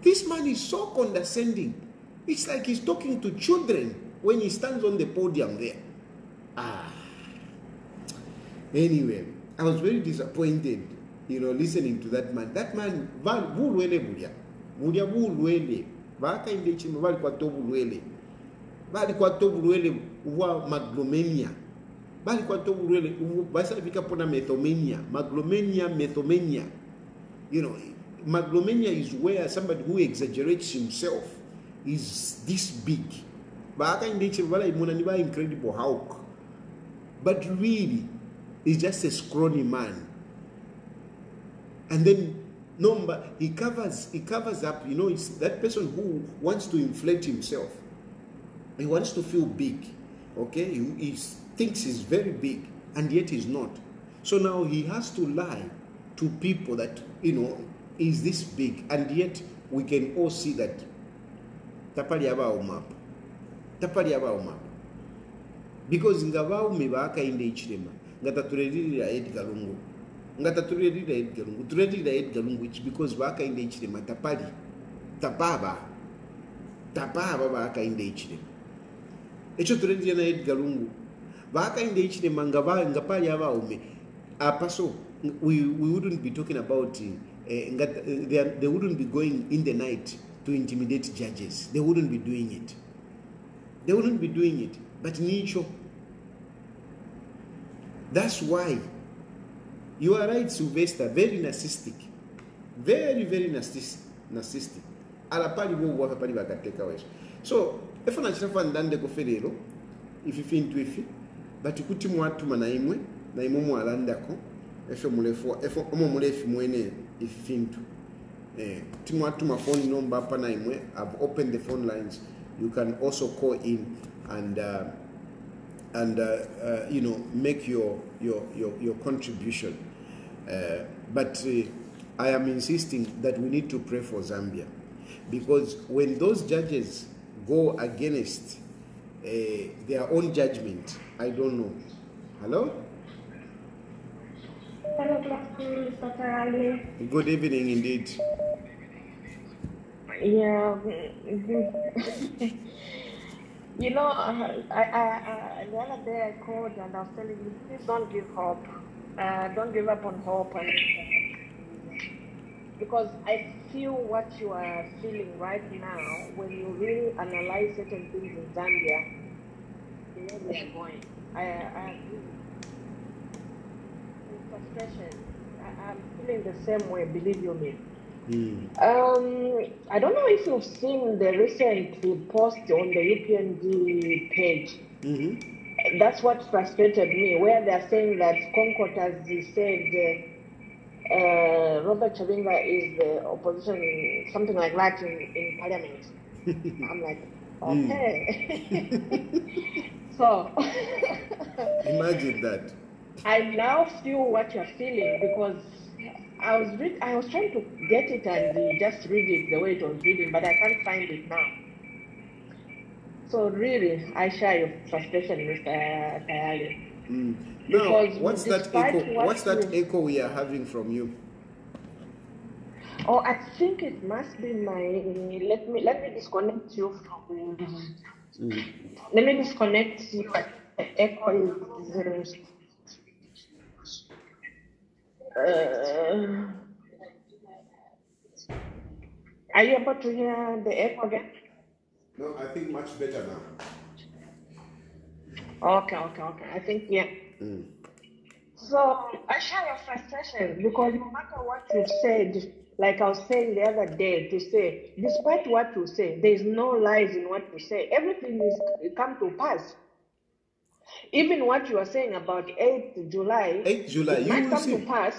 This man is so condescending. It's like he's talking to children when he stands on the podium there. Ah anyway i was very disappointed you know listening to that man. That man bulwele bulya bulya bulwele. Vakaenda echimwe valikwata obulwele valikwata obulwele bwa megalomania valikwata obulwele ubu- vasalivikapo na mythomania megalomania mythomania you know megalomania is where somebody who exaggerates himself is this big. Vakaenda echimwe valaimona ni va incredible hulk but really he's just a scrawny man. And then number he covers he covers up you know it's that person who wants to inflate himself. He wants to feel big okay? He, he thinks he's very big and yet he's not. So now he has to lie to people that you know is this big and yet we can all see that. Tapali abawumapo tapali abawumapo because nga baume bakaenda echirema nga tatureririra edgar lungu nga tatureririra edgar lungu tureririra edgar lungu ichi because bakaenda echirema tapali. Tapaba tapaba bakaenda echirema ekyo tureririra na edgar lungu vakaenda ichirema nga va- nga pali avaume. Apa so we, we wouldn't be talking about uh, nga, uh, they, are, they wouldn't be going in the night to intimidate judges. They wouldn't be doing it. They wouldn't be doing it. But nicho that's why you are right sylvester very narcissistic. Very very narcissistic. Ala pali vouwaka pali vakateka weso so efuna chitafa ndandeko lero ifi fintu ifi bati kuti mwatuma naimwe naimwe mwalandako efe mulefu efe omo mulefi mwene ifi fintu eh, timwatuma phone number apa naimwe i've opened the phone lines. You can also call in and uh, and uh, uh, you know make your your your, your contribution uh, but i am insisting that we need to pray for zambia because when those judges go against uh, their own judgment i don't know hello Hello, good Mr. Tarali. good evening indeed Yeah. you know, uh, I, I, I, the other day I called and I was telling you, please don't give up. Uh, don't give up on hope. And, because I feel what you are feeling right now when you really analyze certain things in Zambia, where we are going. I, I agree. Frustration. I, I'm feeling the same way, believe you me. Mm. Um, I don't know if you've seen the recent post on the UPND page. hmm That's what frustrated me, where they're saying that ConCourt has said uh, uh, Robert Chabinga is the opposition, something like that in, in parliament. I'm like, okay. so imagine that I now feel what you're feeling because I was read, I was trying to get it and uh, just read it the way it was reading, but I can't find it now. So really, I share your frustration, Mr. Tayali. Mm. Now, Because what's that echo? what What's that you- echo we are having from you? Oh, I think it must be my. Let me let me disconnect you from. Mm. Let me disconnect you. The echo is. Uh, are you able to hear the echo again? No, I think much better now. Okay, okay, okay. I think yeah. Mm. So I share your frustration because no matter what you said, like I was saying the other day, to say, despite what you say, there is no lies in what you say. Everything is come to pass. Even what you are saying about 8th July, 8th July, you might come see. to pass.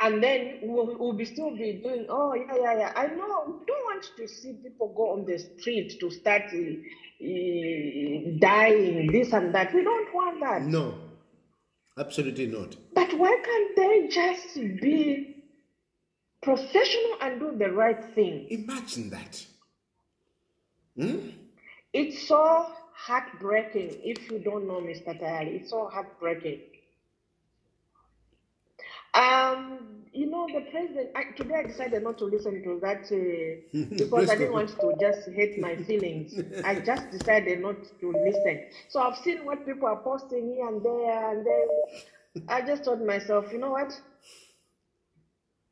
And then we'll, we'll be still be doing, oh, yeah, yeah, yeah. I know we don't want to see people go on the street to start uh, uh, dying, this and that. We don't want that. No, absolutely not. But why can't they just be professional and do the right thing? Imagine that. Hmm? It's so heartbreaking if you don't know Mr. Tayali. It's so heartbreaking. Um, you know, the president, I, today I decided not to listen to that uh, because I didn't want to just hate my feelings. I just decided not to listen. So I've seen what people are posting here and there, and then I just told myself, you know what?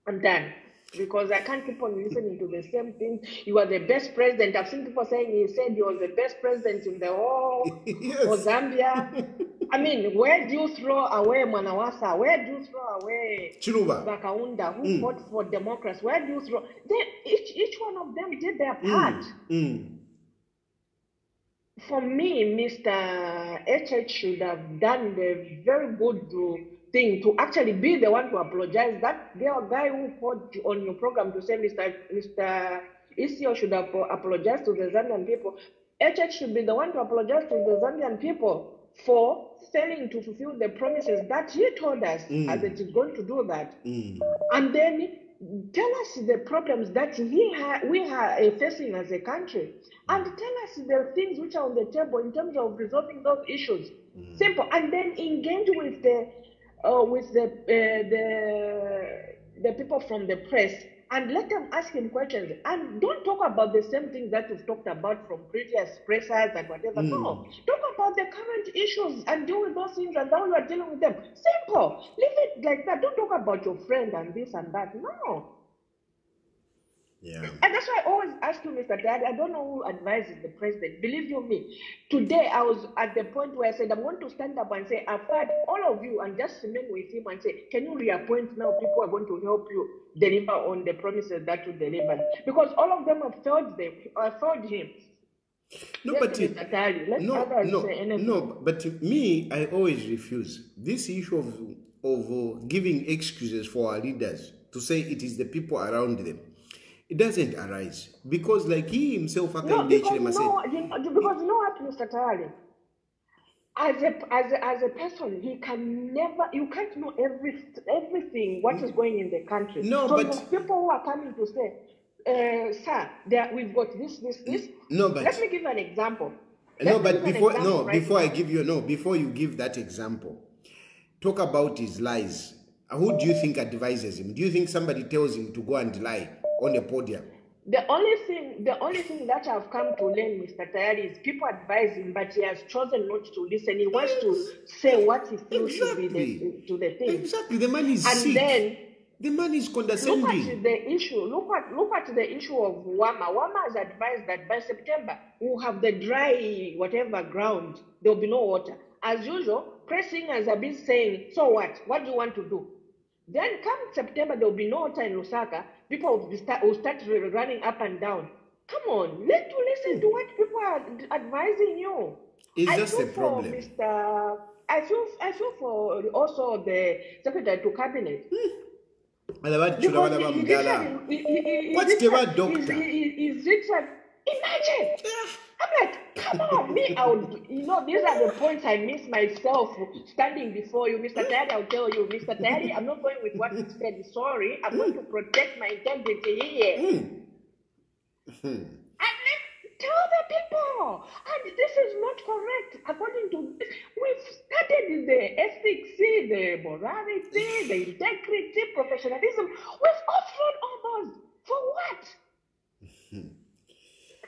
I'm done. Because I can't keep on listening to the same thing. You are the best president. I've seen people saying he said you was the best president in the whole Yes. for Zambia. I mean, where do you throw away Mwanawasa? Where do you throw away Chiluba. Bakaunda, who Mm. fought for democracy? Where do you throw? They, each, each one of them did their part. Mm. For me, Mr. HH should have done the very good thing to actually be the one to apologize. That girl guy who you on your program to say Mr. Mr. Isio should have apologized to the Zambian people. HH should be the one to apologize to the Zambian people for failing to fulfill the promises that he told us Mm. as it is going to do that Mm. and then tell us the problems that he ha- we are uh, facing as a country and tell us the things which are on the table in terms of resolving those issues simple and then engage with the uh, with the uh, the the people from the press and let them ask him questions. And don't talk about the same things that you've talked about from previous pressers and whatever. No, talk about the current issues and deal with those things and how you are dealing with them. Simple. Leave it like that. Don't talk about your friend and this and that. No. Yeah. And that's why I always ask you, Mr. Dad, I don't know who advises the president. Believe you me, today I was at the point where I said, I'm going to stand up and say, I've had all of you and just remain with him and say, can you reappoint now? People are going to help you deliver on the promises that you delivered. Because all of them have failed them, uh, failed him. No, Yes, but let no, no, no. But me, I always refuse this issue of of uh, giving excuses for our leaders to say it is the people around them. It doesn't arise because, like he himself, No, because you know, what- you know, because you know what, Mr. Tali? As a, as, a, as a person, he can never, you can't know every, everything, what is going in the country. No, so but- people who are coming to say, uh, sir, there, we've got this, this, this. No, but- Let me give an example. No, Let me but before no, right before I give you no, before you give that example, talk about his lies. Who do you think advises him? Do you think somebody tells him to go and lie on the podium? The only thing, the only thing that I've come to learn, Mr. Tayari, is people advise him, but he has chosen not to listen. He wants to say what he feels should be the, to the thing. Exactly. The man is And sick. then the man is condescending. Look at the issue. Look at look at the issue of WARMA. WARMA has advised that by September we'll have the dry whatever ground. There will be no water. As usual, pressing has been saying, so what? What do you want to do? Then come September, there will be no water in Lusaka. People will, start, will start running up and down. Come on, let to listen to hmm. what people are advising you. It's I just feel a problem. Mr. I feel I feel for also the secretary to cabinet. Hmm. Bana he- he he- What's the doctor? Richard. Imagine. I'm like, come on, me, I would, you know, these are the points I miss myself standing before you. Mr. Taddy, I'll tell you, Mr. Taddy, I'm not going with what you said. Sorry, I'm going to protect my integrity here. Hmm. And let tell the people, and this is not correct. According to this, we've studied the ethics, the morality, the integrity, professionalism. We've offered all those. For what?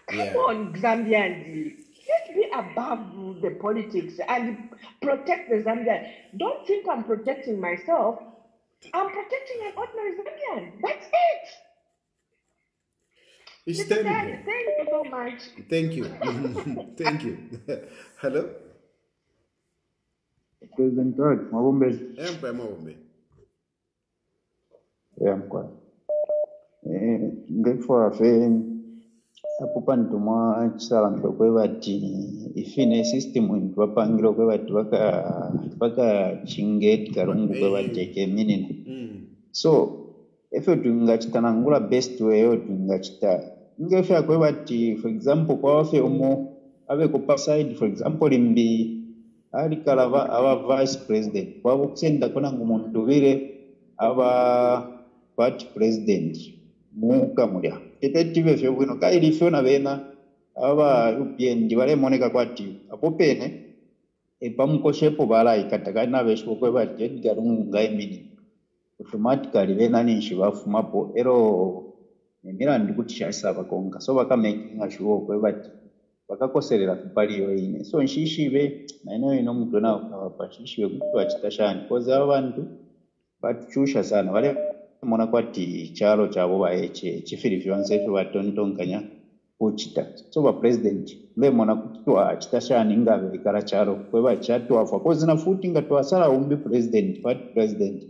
Come Yeah. on, Zambians. Let's be above the politics and protect the Zambian. Don't think I'm protecting myself. I'm protecting an ordinary Zambian. That's it. It's Mr. Daddy, terrible. thank you so much. Thank you. Thank you. Hello? President Todd, mwabumbezi eh, eh, Empire eh, Mawumbe. yamkwa ngekufa fe apupani tumwa chisalani kwe vati ifine system intu bapangire kwe bati bakachinga etikalungu kwe bateka eminina hmm. so effe tungachitanangula best way eyo tungachita ngefe akwe vati for example kwawaffe omu abekupa side for example mbi alikala ava vice president kwaba okusendako nange omuntu bire ava party president mukamulya detective vyobwino ka ilife unapena aba upyendi balemoneka kwatiwe apo pene epamukoshepo balayi katakanavexipo kwe bajedgari ngunga emini automatically venaninxi vafumapo ero nemira ndikuti xaxisava konga so vakamakinga xiwo kwe vati vakakoselela kupaliyo ine. So nxixive na ino mutwe nakavapa nxixive kuti vacita xani koze ava vantu vatichuxa sana. Vale mona monako ati kyalo kyabo ekifiri fibansa ekyo batontonkanya okita so bapurezidenti lemona chitashaani nga veikala charo kweva chatoafa kozina futi nga twasala umbi purezidenti pati purezidenti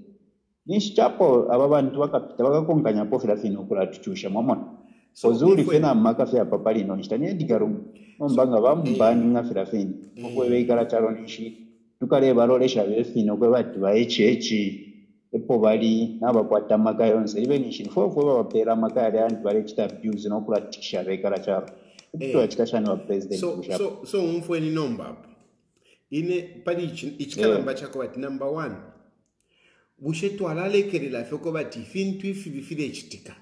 nishichapo ava vantu vakapita vakakonkanya pofila fino kula tuchusha mwamona so zuri fena makafya papalino nchitaniedigarumu ombanga vamumbani eh, ngafila fini okweveikala charo nishi tukaleva lolesha vefino kwevati vaechechi epo bali n'abakwata amaka yonse even kinfuufu babapeera amaka yali anti bali ekitabuzi n'okulattikisha beekala kyalo ekituwa eh. kikashanibwa pulezidentso umfu eninombaapo ine pali ichikalamba eh. chako vati number one vushetu halalekerela feko vati ifintu ifivifile echitika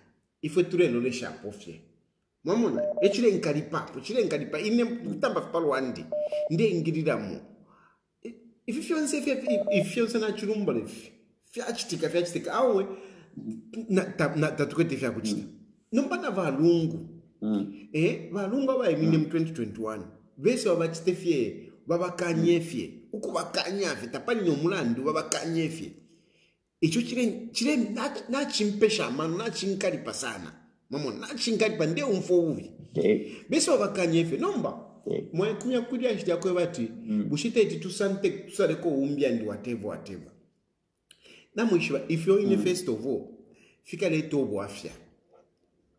ife tureno lexapofye mwamuna echilenkalipapo chilenkalipa ine kutamba fipalo wandi ndeingilila mu e, ififyonse ifyonse na chilumba lefi fyachitika fyachitika awe na- ta- na- tatukwete fyakuchita nombana valungu. Mm. eh valungu avaimine mu 2021 vese vavachite fye vavakanye fye. Uku vakanya fye tapali nomulandu vavakanye fye. Icho chile chile na- nachimpesha mano nachinkalipa sana. Mamo nachinkalipa nde umfo uvi. Okay. bese vavakanye fye nomba. Okay. mwakumya kulya chitakwe vati bushite iti tusante tusaleko umbya ndi wateva whatever na mwishiwa ifyo ine mm. first of all fikaleta obwafya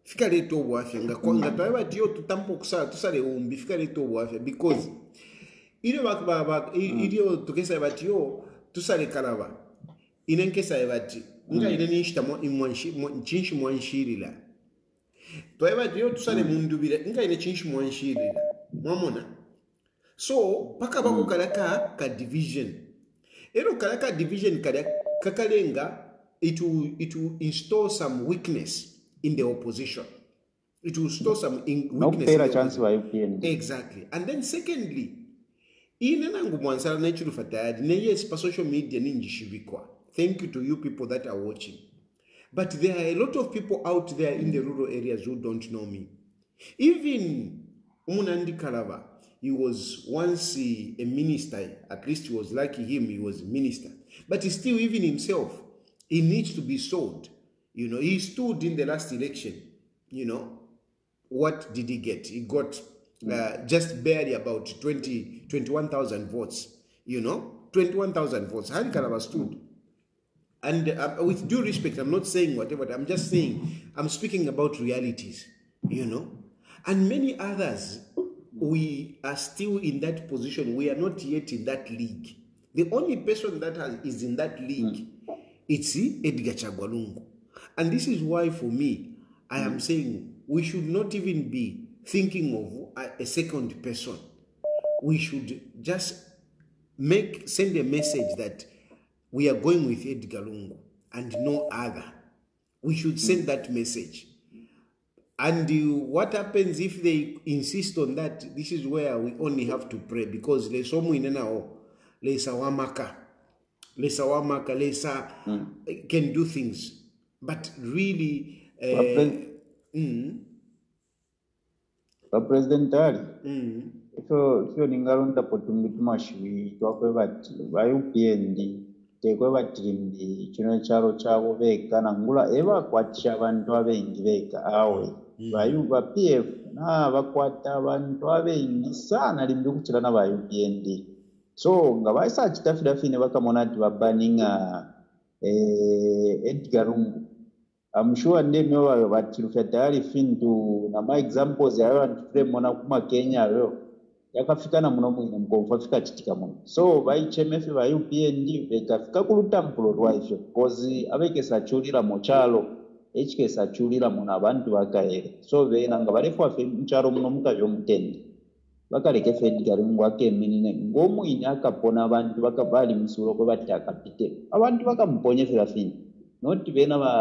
fikaleta obwafya nga nga mm. twabe mm. bati yo tutampa okusala tusala ewumbi fikaleta obwafya because ilyo bakubaba ilyo tukesala ba yo tusale kalaba. Ine nkesala bati nga mm. ine ninshita chinshi mwanshirila twabe bati yo tusale mundubira nga ine chinshi mwanshirila mwamona? So paka kalaka ka division. Ero kalaka division kalya kakalenga it will, it will install some weakness in the opposition. It will store some weakness chance exactly. And then secondly ine nangu mwansala nechilufa tayari ne yes pa social media ninjishivikwa thank you to you people that are watching. But there are a lot of people out there in the rural areas who don't know me. Even umunandi kalava he was once a minister at least he was lucky him he was minister but still even himself he needs to be sold you know he stood in the last election you know what did he get? He got uh, just barely about 20, 21,000 votes. You know, 21,000 votes. Harry Kalaba stood. And uh, with due respect, I'm not saying whatever, I'm just saying, I'm speaking about realities, you know. And many others, we are still in that position. We are not yet in that league. The only person that has, is in that league, it's Edgar Chagwa Lungu. And this is why, for me, I am saying we should not even be thinking of a, a second person. We should just make send a message that we are going with Edgar Lungu and no other. We should send that message. And uh, what happens if they insist on that? This is where we only have to pray because there's someone now, le isa wa maka le isa wa maka le isa mm. Eh, can do things but really eh, vapurezidentari mm. ifyo mm. ningalonda potumbi tumashiwi vaiupiendi tekwevatimbi chino chalo chavo veka nangula evakwatisha vantu avengi veka awe. Mm. Vauva pf na vakwata vantu avengi sana limbi kuchilana va upnd so nga basaaki dafidafi ne bakamona nti babbaninga eh, edgar rungu I'm sure ndemyo vayo vatirufya tayari findu namaexamples yayo anditiremona kumakenya yo yakafikana muno mwino mukobvafika chitika muno. So vaichmf vaupnd vekafika kulutambulo lwaivyo bcause aveke sachulira mochalo echike sachulira muno avantu vakaere so venanga varefu vafe muchalo muno mukavyo mutende bakaleka efeedi galimu wakeminine ng'omwini akapona abantu balimusula kwe bati akapite. Abantu bakamuponya efirafini noti bena ba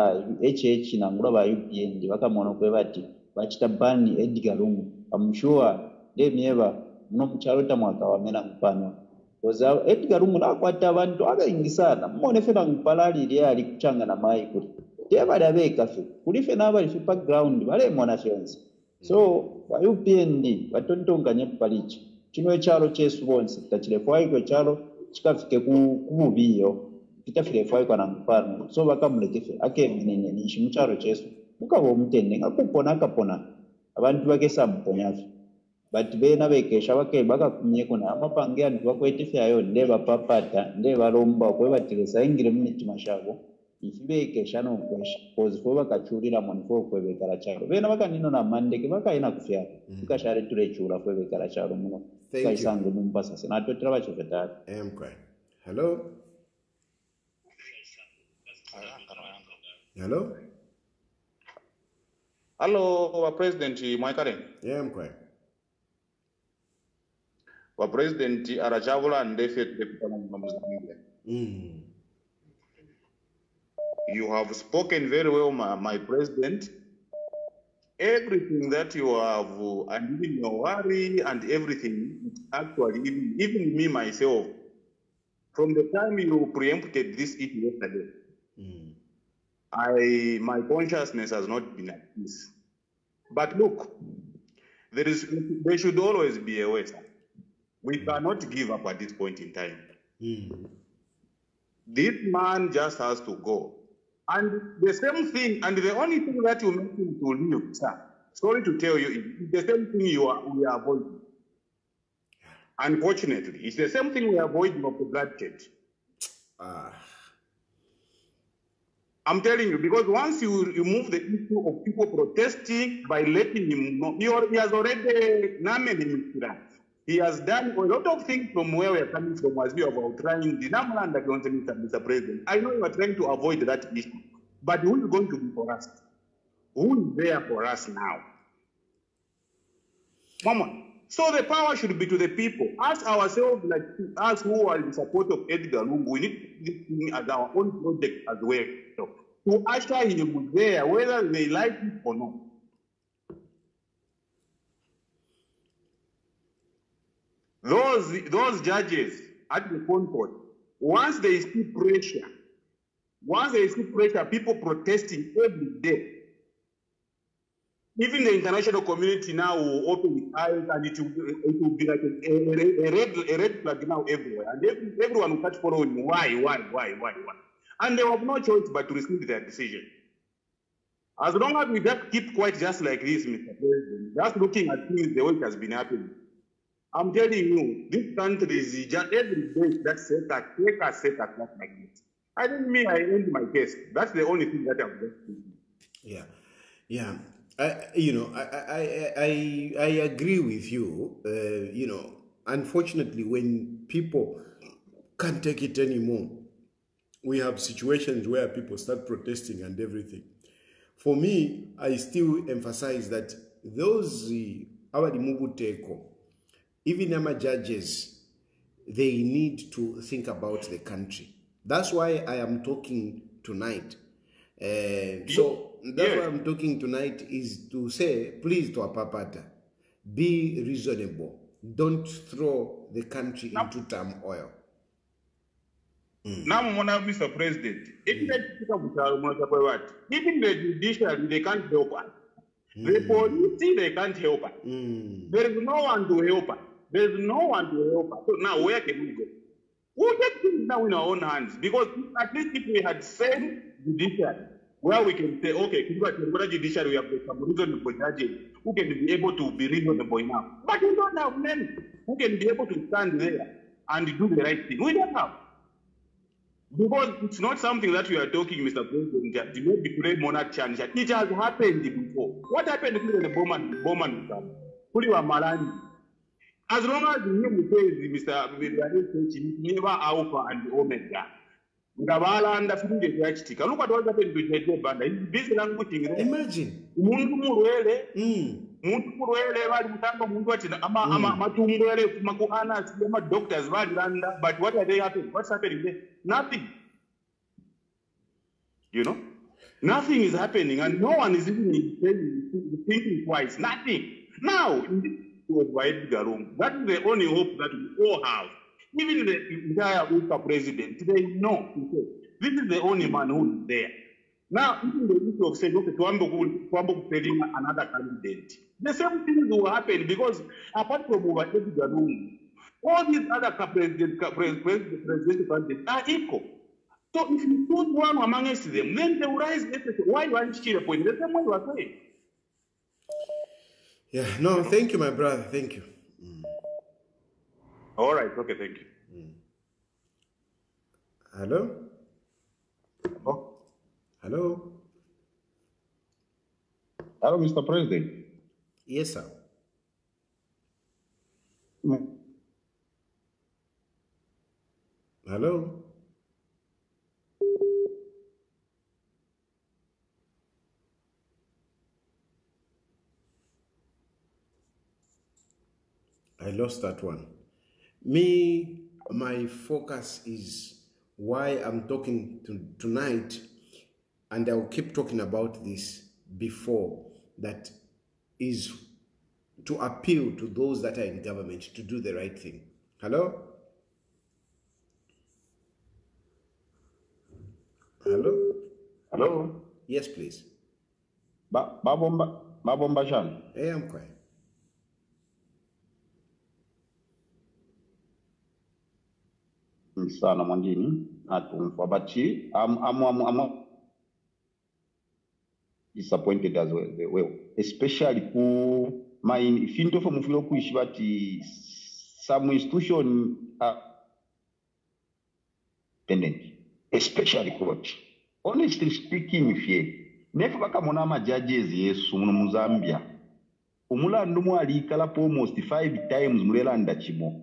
hh nangula ba upn bakamona kwe bati bakita bani edgar lungu amushuwa ndemyeba muno mukyalo tamwaka wamena mpano koza edgar lungu nakwata abantu abaingi sana. Mmone fena mpala alili ali kuchanga na mayi kuti tebali abeekafe kulife n'abalife background balemona fyonse so mm -hmm. vaupnd vatonditonganhe palicho chino chalo chesu bonse tachilefuwaiko chalo chikafike kuvuvi iyo chitafilefuwaiko anangupano so vakamulekefe akevineneni chimu chalo chesu mukava omutende ngakupona akapona abantu vakesamuponyafyo but vena vekesha vake vakakumye kuna amapange anthu vakuetifyayo nde vapapata nde valomba kwe vatiresa ingire mumitima chavo ichibeekeshana kwesha kozi fo vakachuulila mwani fo okwevekala chalo vena vakaninona mandeke vakaina kufyala vikasharetula echuula fo evekala chalo muno. Kaisange mumpasa sina atotela vachefe tatu hello? Hello? Halo vapuresidenti mwaikareni wa president arachavula ndefe tekutamamuzambia mm. You have spoken very well my, my president everything that you have and even your worry and everything actually even, even me myself from the time you preempted this issue yesterday Mm. I my consciousness has not been at peace. But look, there is there should always be a way. We cannot give up at this point in time. This man just has to go. And the same thing, and the only thing that you make him to leave, sir, sorry to tell you, it's the same thing you are we are avoiding. Unfortunately, it's the same thing we are avoiding of the bloodshed. Ah, I'm telling you, because once you remove the issue of people protesting by letting him know, he, has already named him He has done a lot of things from where we are coming from as we have outlined. The Namland against Mr. Mr. President. I know you are trying to avoid that issue, but who is going to be for us? Who is there for us now? Mama. So the power should be to the people. Us ourselves, like us who are in support of Edgar Lungu, we need to as our own project as well. To usher him there, whether they like it or not. Those, those judges at the court, once they see pressure, once they see pressure, people protesting every day, even the international community now will open its eyes and it will, it will be like a, a, a red, a red flag now everywhere. And every, everyone will start following why, why, why, why, why. And they have no choice but to receive their decision. As long as we just keep quiet just like this, Mr. President, just looking at things the way it has been happening, I'm telling you, this country is just every day that set us, take us, set not like. I didn't mean I end my case. That's the only thing that I'm thinking. yeah, yeah. I, you know, I, I, I, I agree with you. Uh, you know, unfortunately, when people can't take it anymore, we have situations where people start protesting and everything. For me, I still emphasize that those uh, our Mubuteko, even our judges, they need to think about the country. That's why I am talking tonight. Uh, so that's Yeah. why I'm talking tonight is to say, please, to Apapata, be reasonable. Don't throw the country into turmoil. Now, Mona, Mr. President, even the even the judiciary, they can't help us. The police, they can't help us. Mm. There is no one to help us. There is no one to help us. So now, where can we go? We'll take things now in our own hands because at least if we had said judiciary, where we can say, okay, Kiruba judiciary, we have some reasonable judges who can be able to be reasonable enough. But we don't have men who can be able to stand there and do the right thing. We don't have. Because it's not something that we are talking, Mr. President, that you monarch challenge. It has happened before. What happened to the Bowman, Bowman, Kuliwa Malani? As long as you says, Mr. President, never Alpha and Omega. nga balanda firinga ekyakitika look at what happened to J.J. Banda he's busy languishing there Imagine. muntu mulwele bali mutanga omuntu ati ama- ama- amatumbwele efuma ku anas ama doctors baliranda but what are they happening? What's happening there? Nothing. You know? Nothing is happening and no one is even thinking twice. Nothing. Now Edgar Lungu, that is the only hope that we all have even the entire Ulster president they know okay, this is the only man who is there now, even the issue of saying, okay, Tuambo creating another candidate, the same thing will happen because apart from Edgar Lungu, all these other president, ca- pres- pres- presidential candidates are equal. So if you put one amongst them, then they will rise. Why you want to cheat upon the same way you are saying? Yeah, no, thank you, my brother. Thank you. All right, okay, thank you. Hello? Oh. Hello? Hello, Mr. President. Yes, sir. Mm. Hello? I lost that one. Me, my focus is why I'm talking to, tonight, and I'll keep talking about this before, that is to appeal to those that are in government to do the right thing. Hello? Hello? Hello? Yes, please. Ba- babomba babomba Hey, eh, I'm quiet. Sana mwandini atumfa but I'm, I'm, I'm, disappointed as well, well especially ku main finto fo mufilo kuishi bati some institution are pendent especially court. Honestly speaking fye nefe bakamona amajudges yesu muno mu zambia. Omulandu mwalikalapo almost five times mulelanda kimo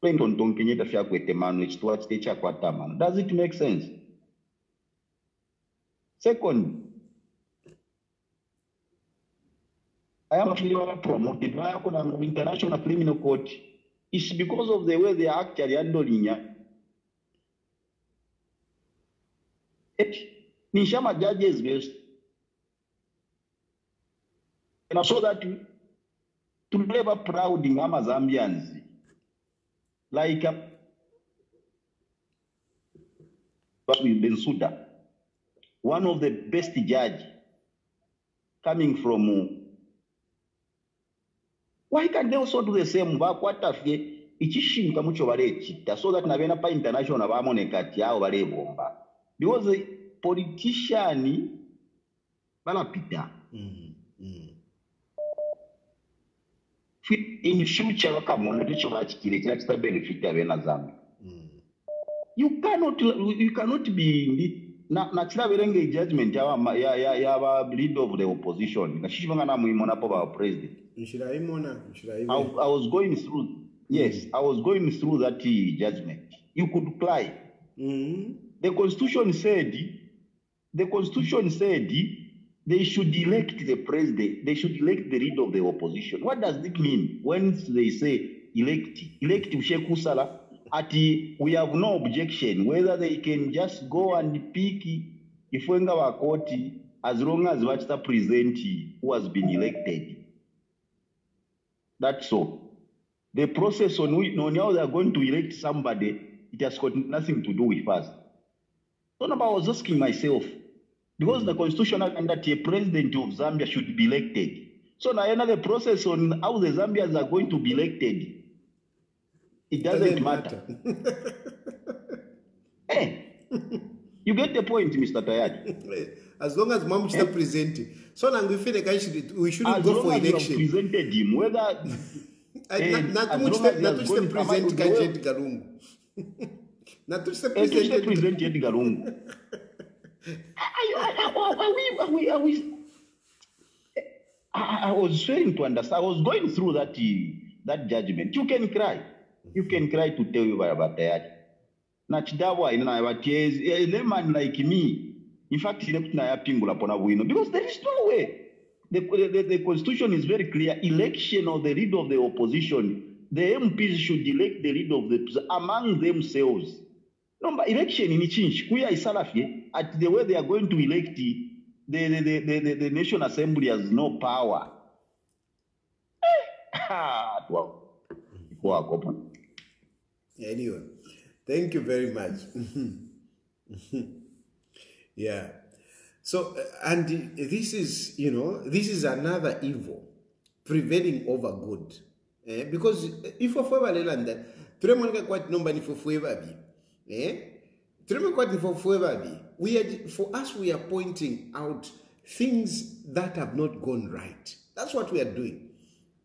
Clinton Kenyetta fyakwete mano ekituwa kite chakwata mano does it make sense? Second I am clearly promoted. Bayakona mu international criminal court? It's because of the way they are actually handling it ninshama judges best. And so that to never proud ngama zambians like uh, Bensuda, one of the best judge coming from uh, why can't they also do the same? Bakwatafye ichishinga mucho balekita so that nabena pa international bamoneka ati awo balebomba because politician balapita Fi- in future bakamona ndicho bachikire kira kita benefit abena zambia. You cannot you cannot be ndi- na na chiraverenge judgment yaba ya ya yaba leader of the opposition. Ngashishivanga na muimona po ba president. Nshiraimona, I, nshiraimona. I was going through yes i was going through that uh, judgment. You could cry. Mm. the constitution said the constitution said they should elect the president. They should elect the leader of the opposition. What does it mean when they say elect elect ushekusala ati we have no objection whether they can just go and pick ifwenga vakoti as long as vachita present who has been elected. That's all. The process on, which, on how they are going to elect somebody it has got nothing to do with us. So now I was asking myself, because the constitution and that a president of Zambia should be elected. So now another process on how the Zambians are going to be elected. It doesn't, matter. Eh, you get the point, Mr. Tayari. As long as mom is presenting. So now we feel like I should, we shouldn't As go for as election. presented him, whether Ai, Eh, na- as na long tumuchite- I eh, Edgar Lungu. Are, we, are we, are we, I, I was failing to understand. I was going through that uh, that judgment. You can cry. You can cry to tell you about that. Na ina but yes, a layman like me, in fact, ine kuti nayapingula pona bwino because there is no way. The, the, the constitution is very clear. Election of the leader of the opposition, the MPs should elect the leader of the among themselves. No, but election ni change. Kuya isalafye at the way they are going to elect the the, the, the, the, the, National Assembly has no power. Eh. Anyway, thank you very much. yeah. So, uh, and this is, you know, this is another evil prevailing over good. Eh? Because if of ever land, turemonika kwati nomba forever bi. Eh? Turemon kwati ni forever. We are, for us, we are pointing out things that have not gone right. That's what we are doing.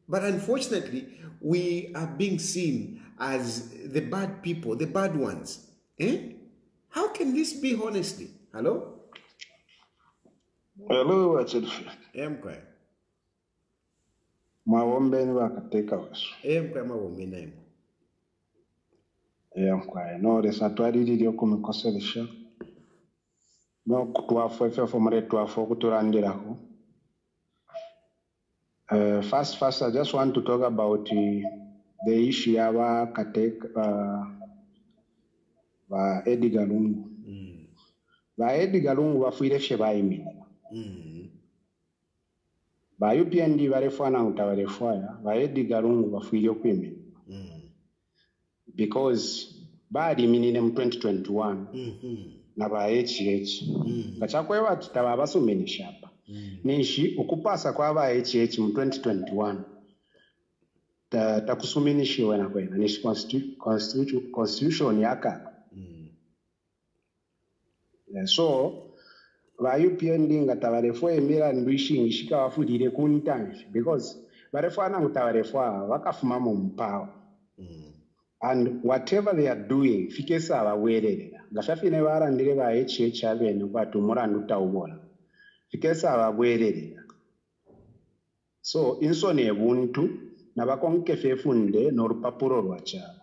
But unfortunately, we are being seen as the bad people, the bad ones. Eh? How can this be, honestly? Hello? Hello, Wachilfi. I'm quiet. Mwawombeni vakateka wesu. I'm quiet, my woman. Eya nkwaye noolesa twalililya okumikoselesha nokutwafu efefo mure twafu okutulandirako Uh, first, first, I just want to talk about uh, the issue yaba kateka uh, ba Edgar Lungu. Ba Edgar Lungu bafiire fye bayimirira. Ba UPND barefwana ngu tabarefwaya, ba Edgar Lungu bafiire okwimirira. because baalimire mu 2021 nabaHH nga kyakweba shapa. Mm-hmm. Taba abasumeneshapa ninshi okupasa kwa baHH mu 2021 takusuminishiwe ta nakwena nishi constitu, constitu, constitution mm-hmm. eh, so ba UPND nga tavarefo emira ndwishingi shikavafulile kuntanji because varefo anangu tavarefo ava vakafuma mumpawa mm. Mm-hmm. And whatever they are doing fikesa abawererera nga fyafine barandire ba hh abene kwati umurandu tawubona fikesa ababwererera so insoni ebuntu nabakonkefe efunde n'orupapuro rwakyabo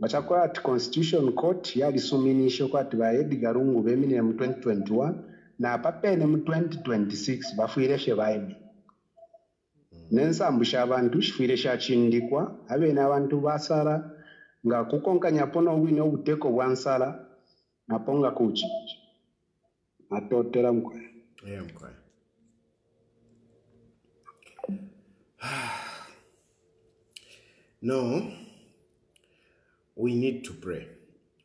bakyakora ati constitution court yalisuminishe kwati ba edgar lungu beminire mu 2021 napapene mu 2026 bafuire fye baemine n'ensambusha abantu shifire shakindikwa abene abantu basara nga kukonkanya pona obwine obuteko bwa nsala napo nga kukingi atotera mukwaya Yeah, no, we need to pray.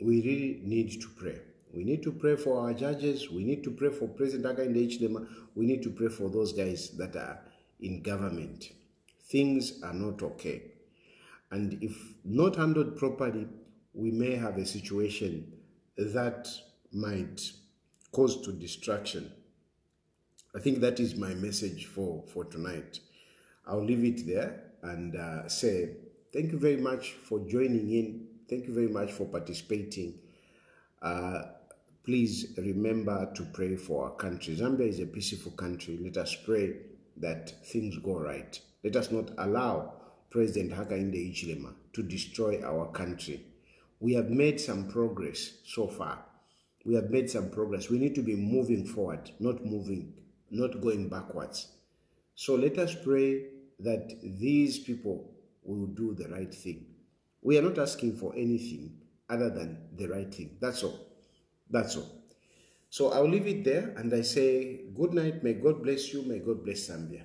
We really need to pray. We need to pray for our judges. We need to pray for President Aga in the HDMA. We need to pray for those guys that are in government. Things are not okay. And if not handled properly, we may have a situation that might cause to distraction. I think that is my message for, for tonight. I'll leave it there and uh, say thank you very much for joining in. Thank you very much for participating. Uh, please remember to pray for our country. Zambia is a peaceful country. Let us pray that things go right. Let us not allow President Hakainde Hichilema to destroy our country. We have made some progress so far. We have made some progress. We need to be moving forward, not moving, not going backwards. So let us pray that these people will do the right thing. We are not asking for anything other than the right thing. That's all. That's all. So I'll leave it there and I say good night. May God bless you. May God bless Zambia.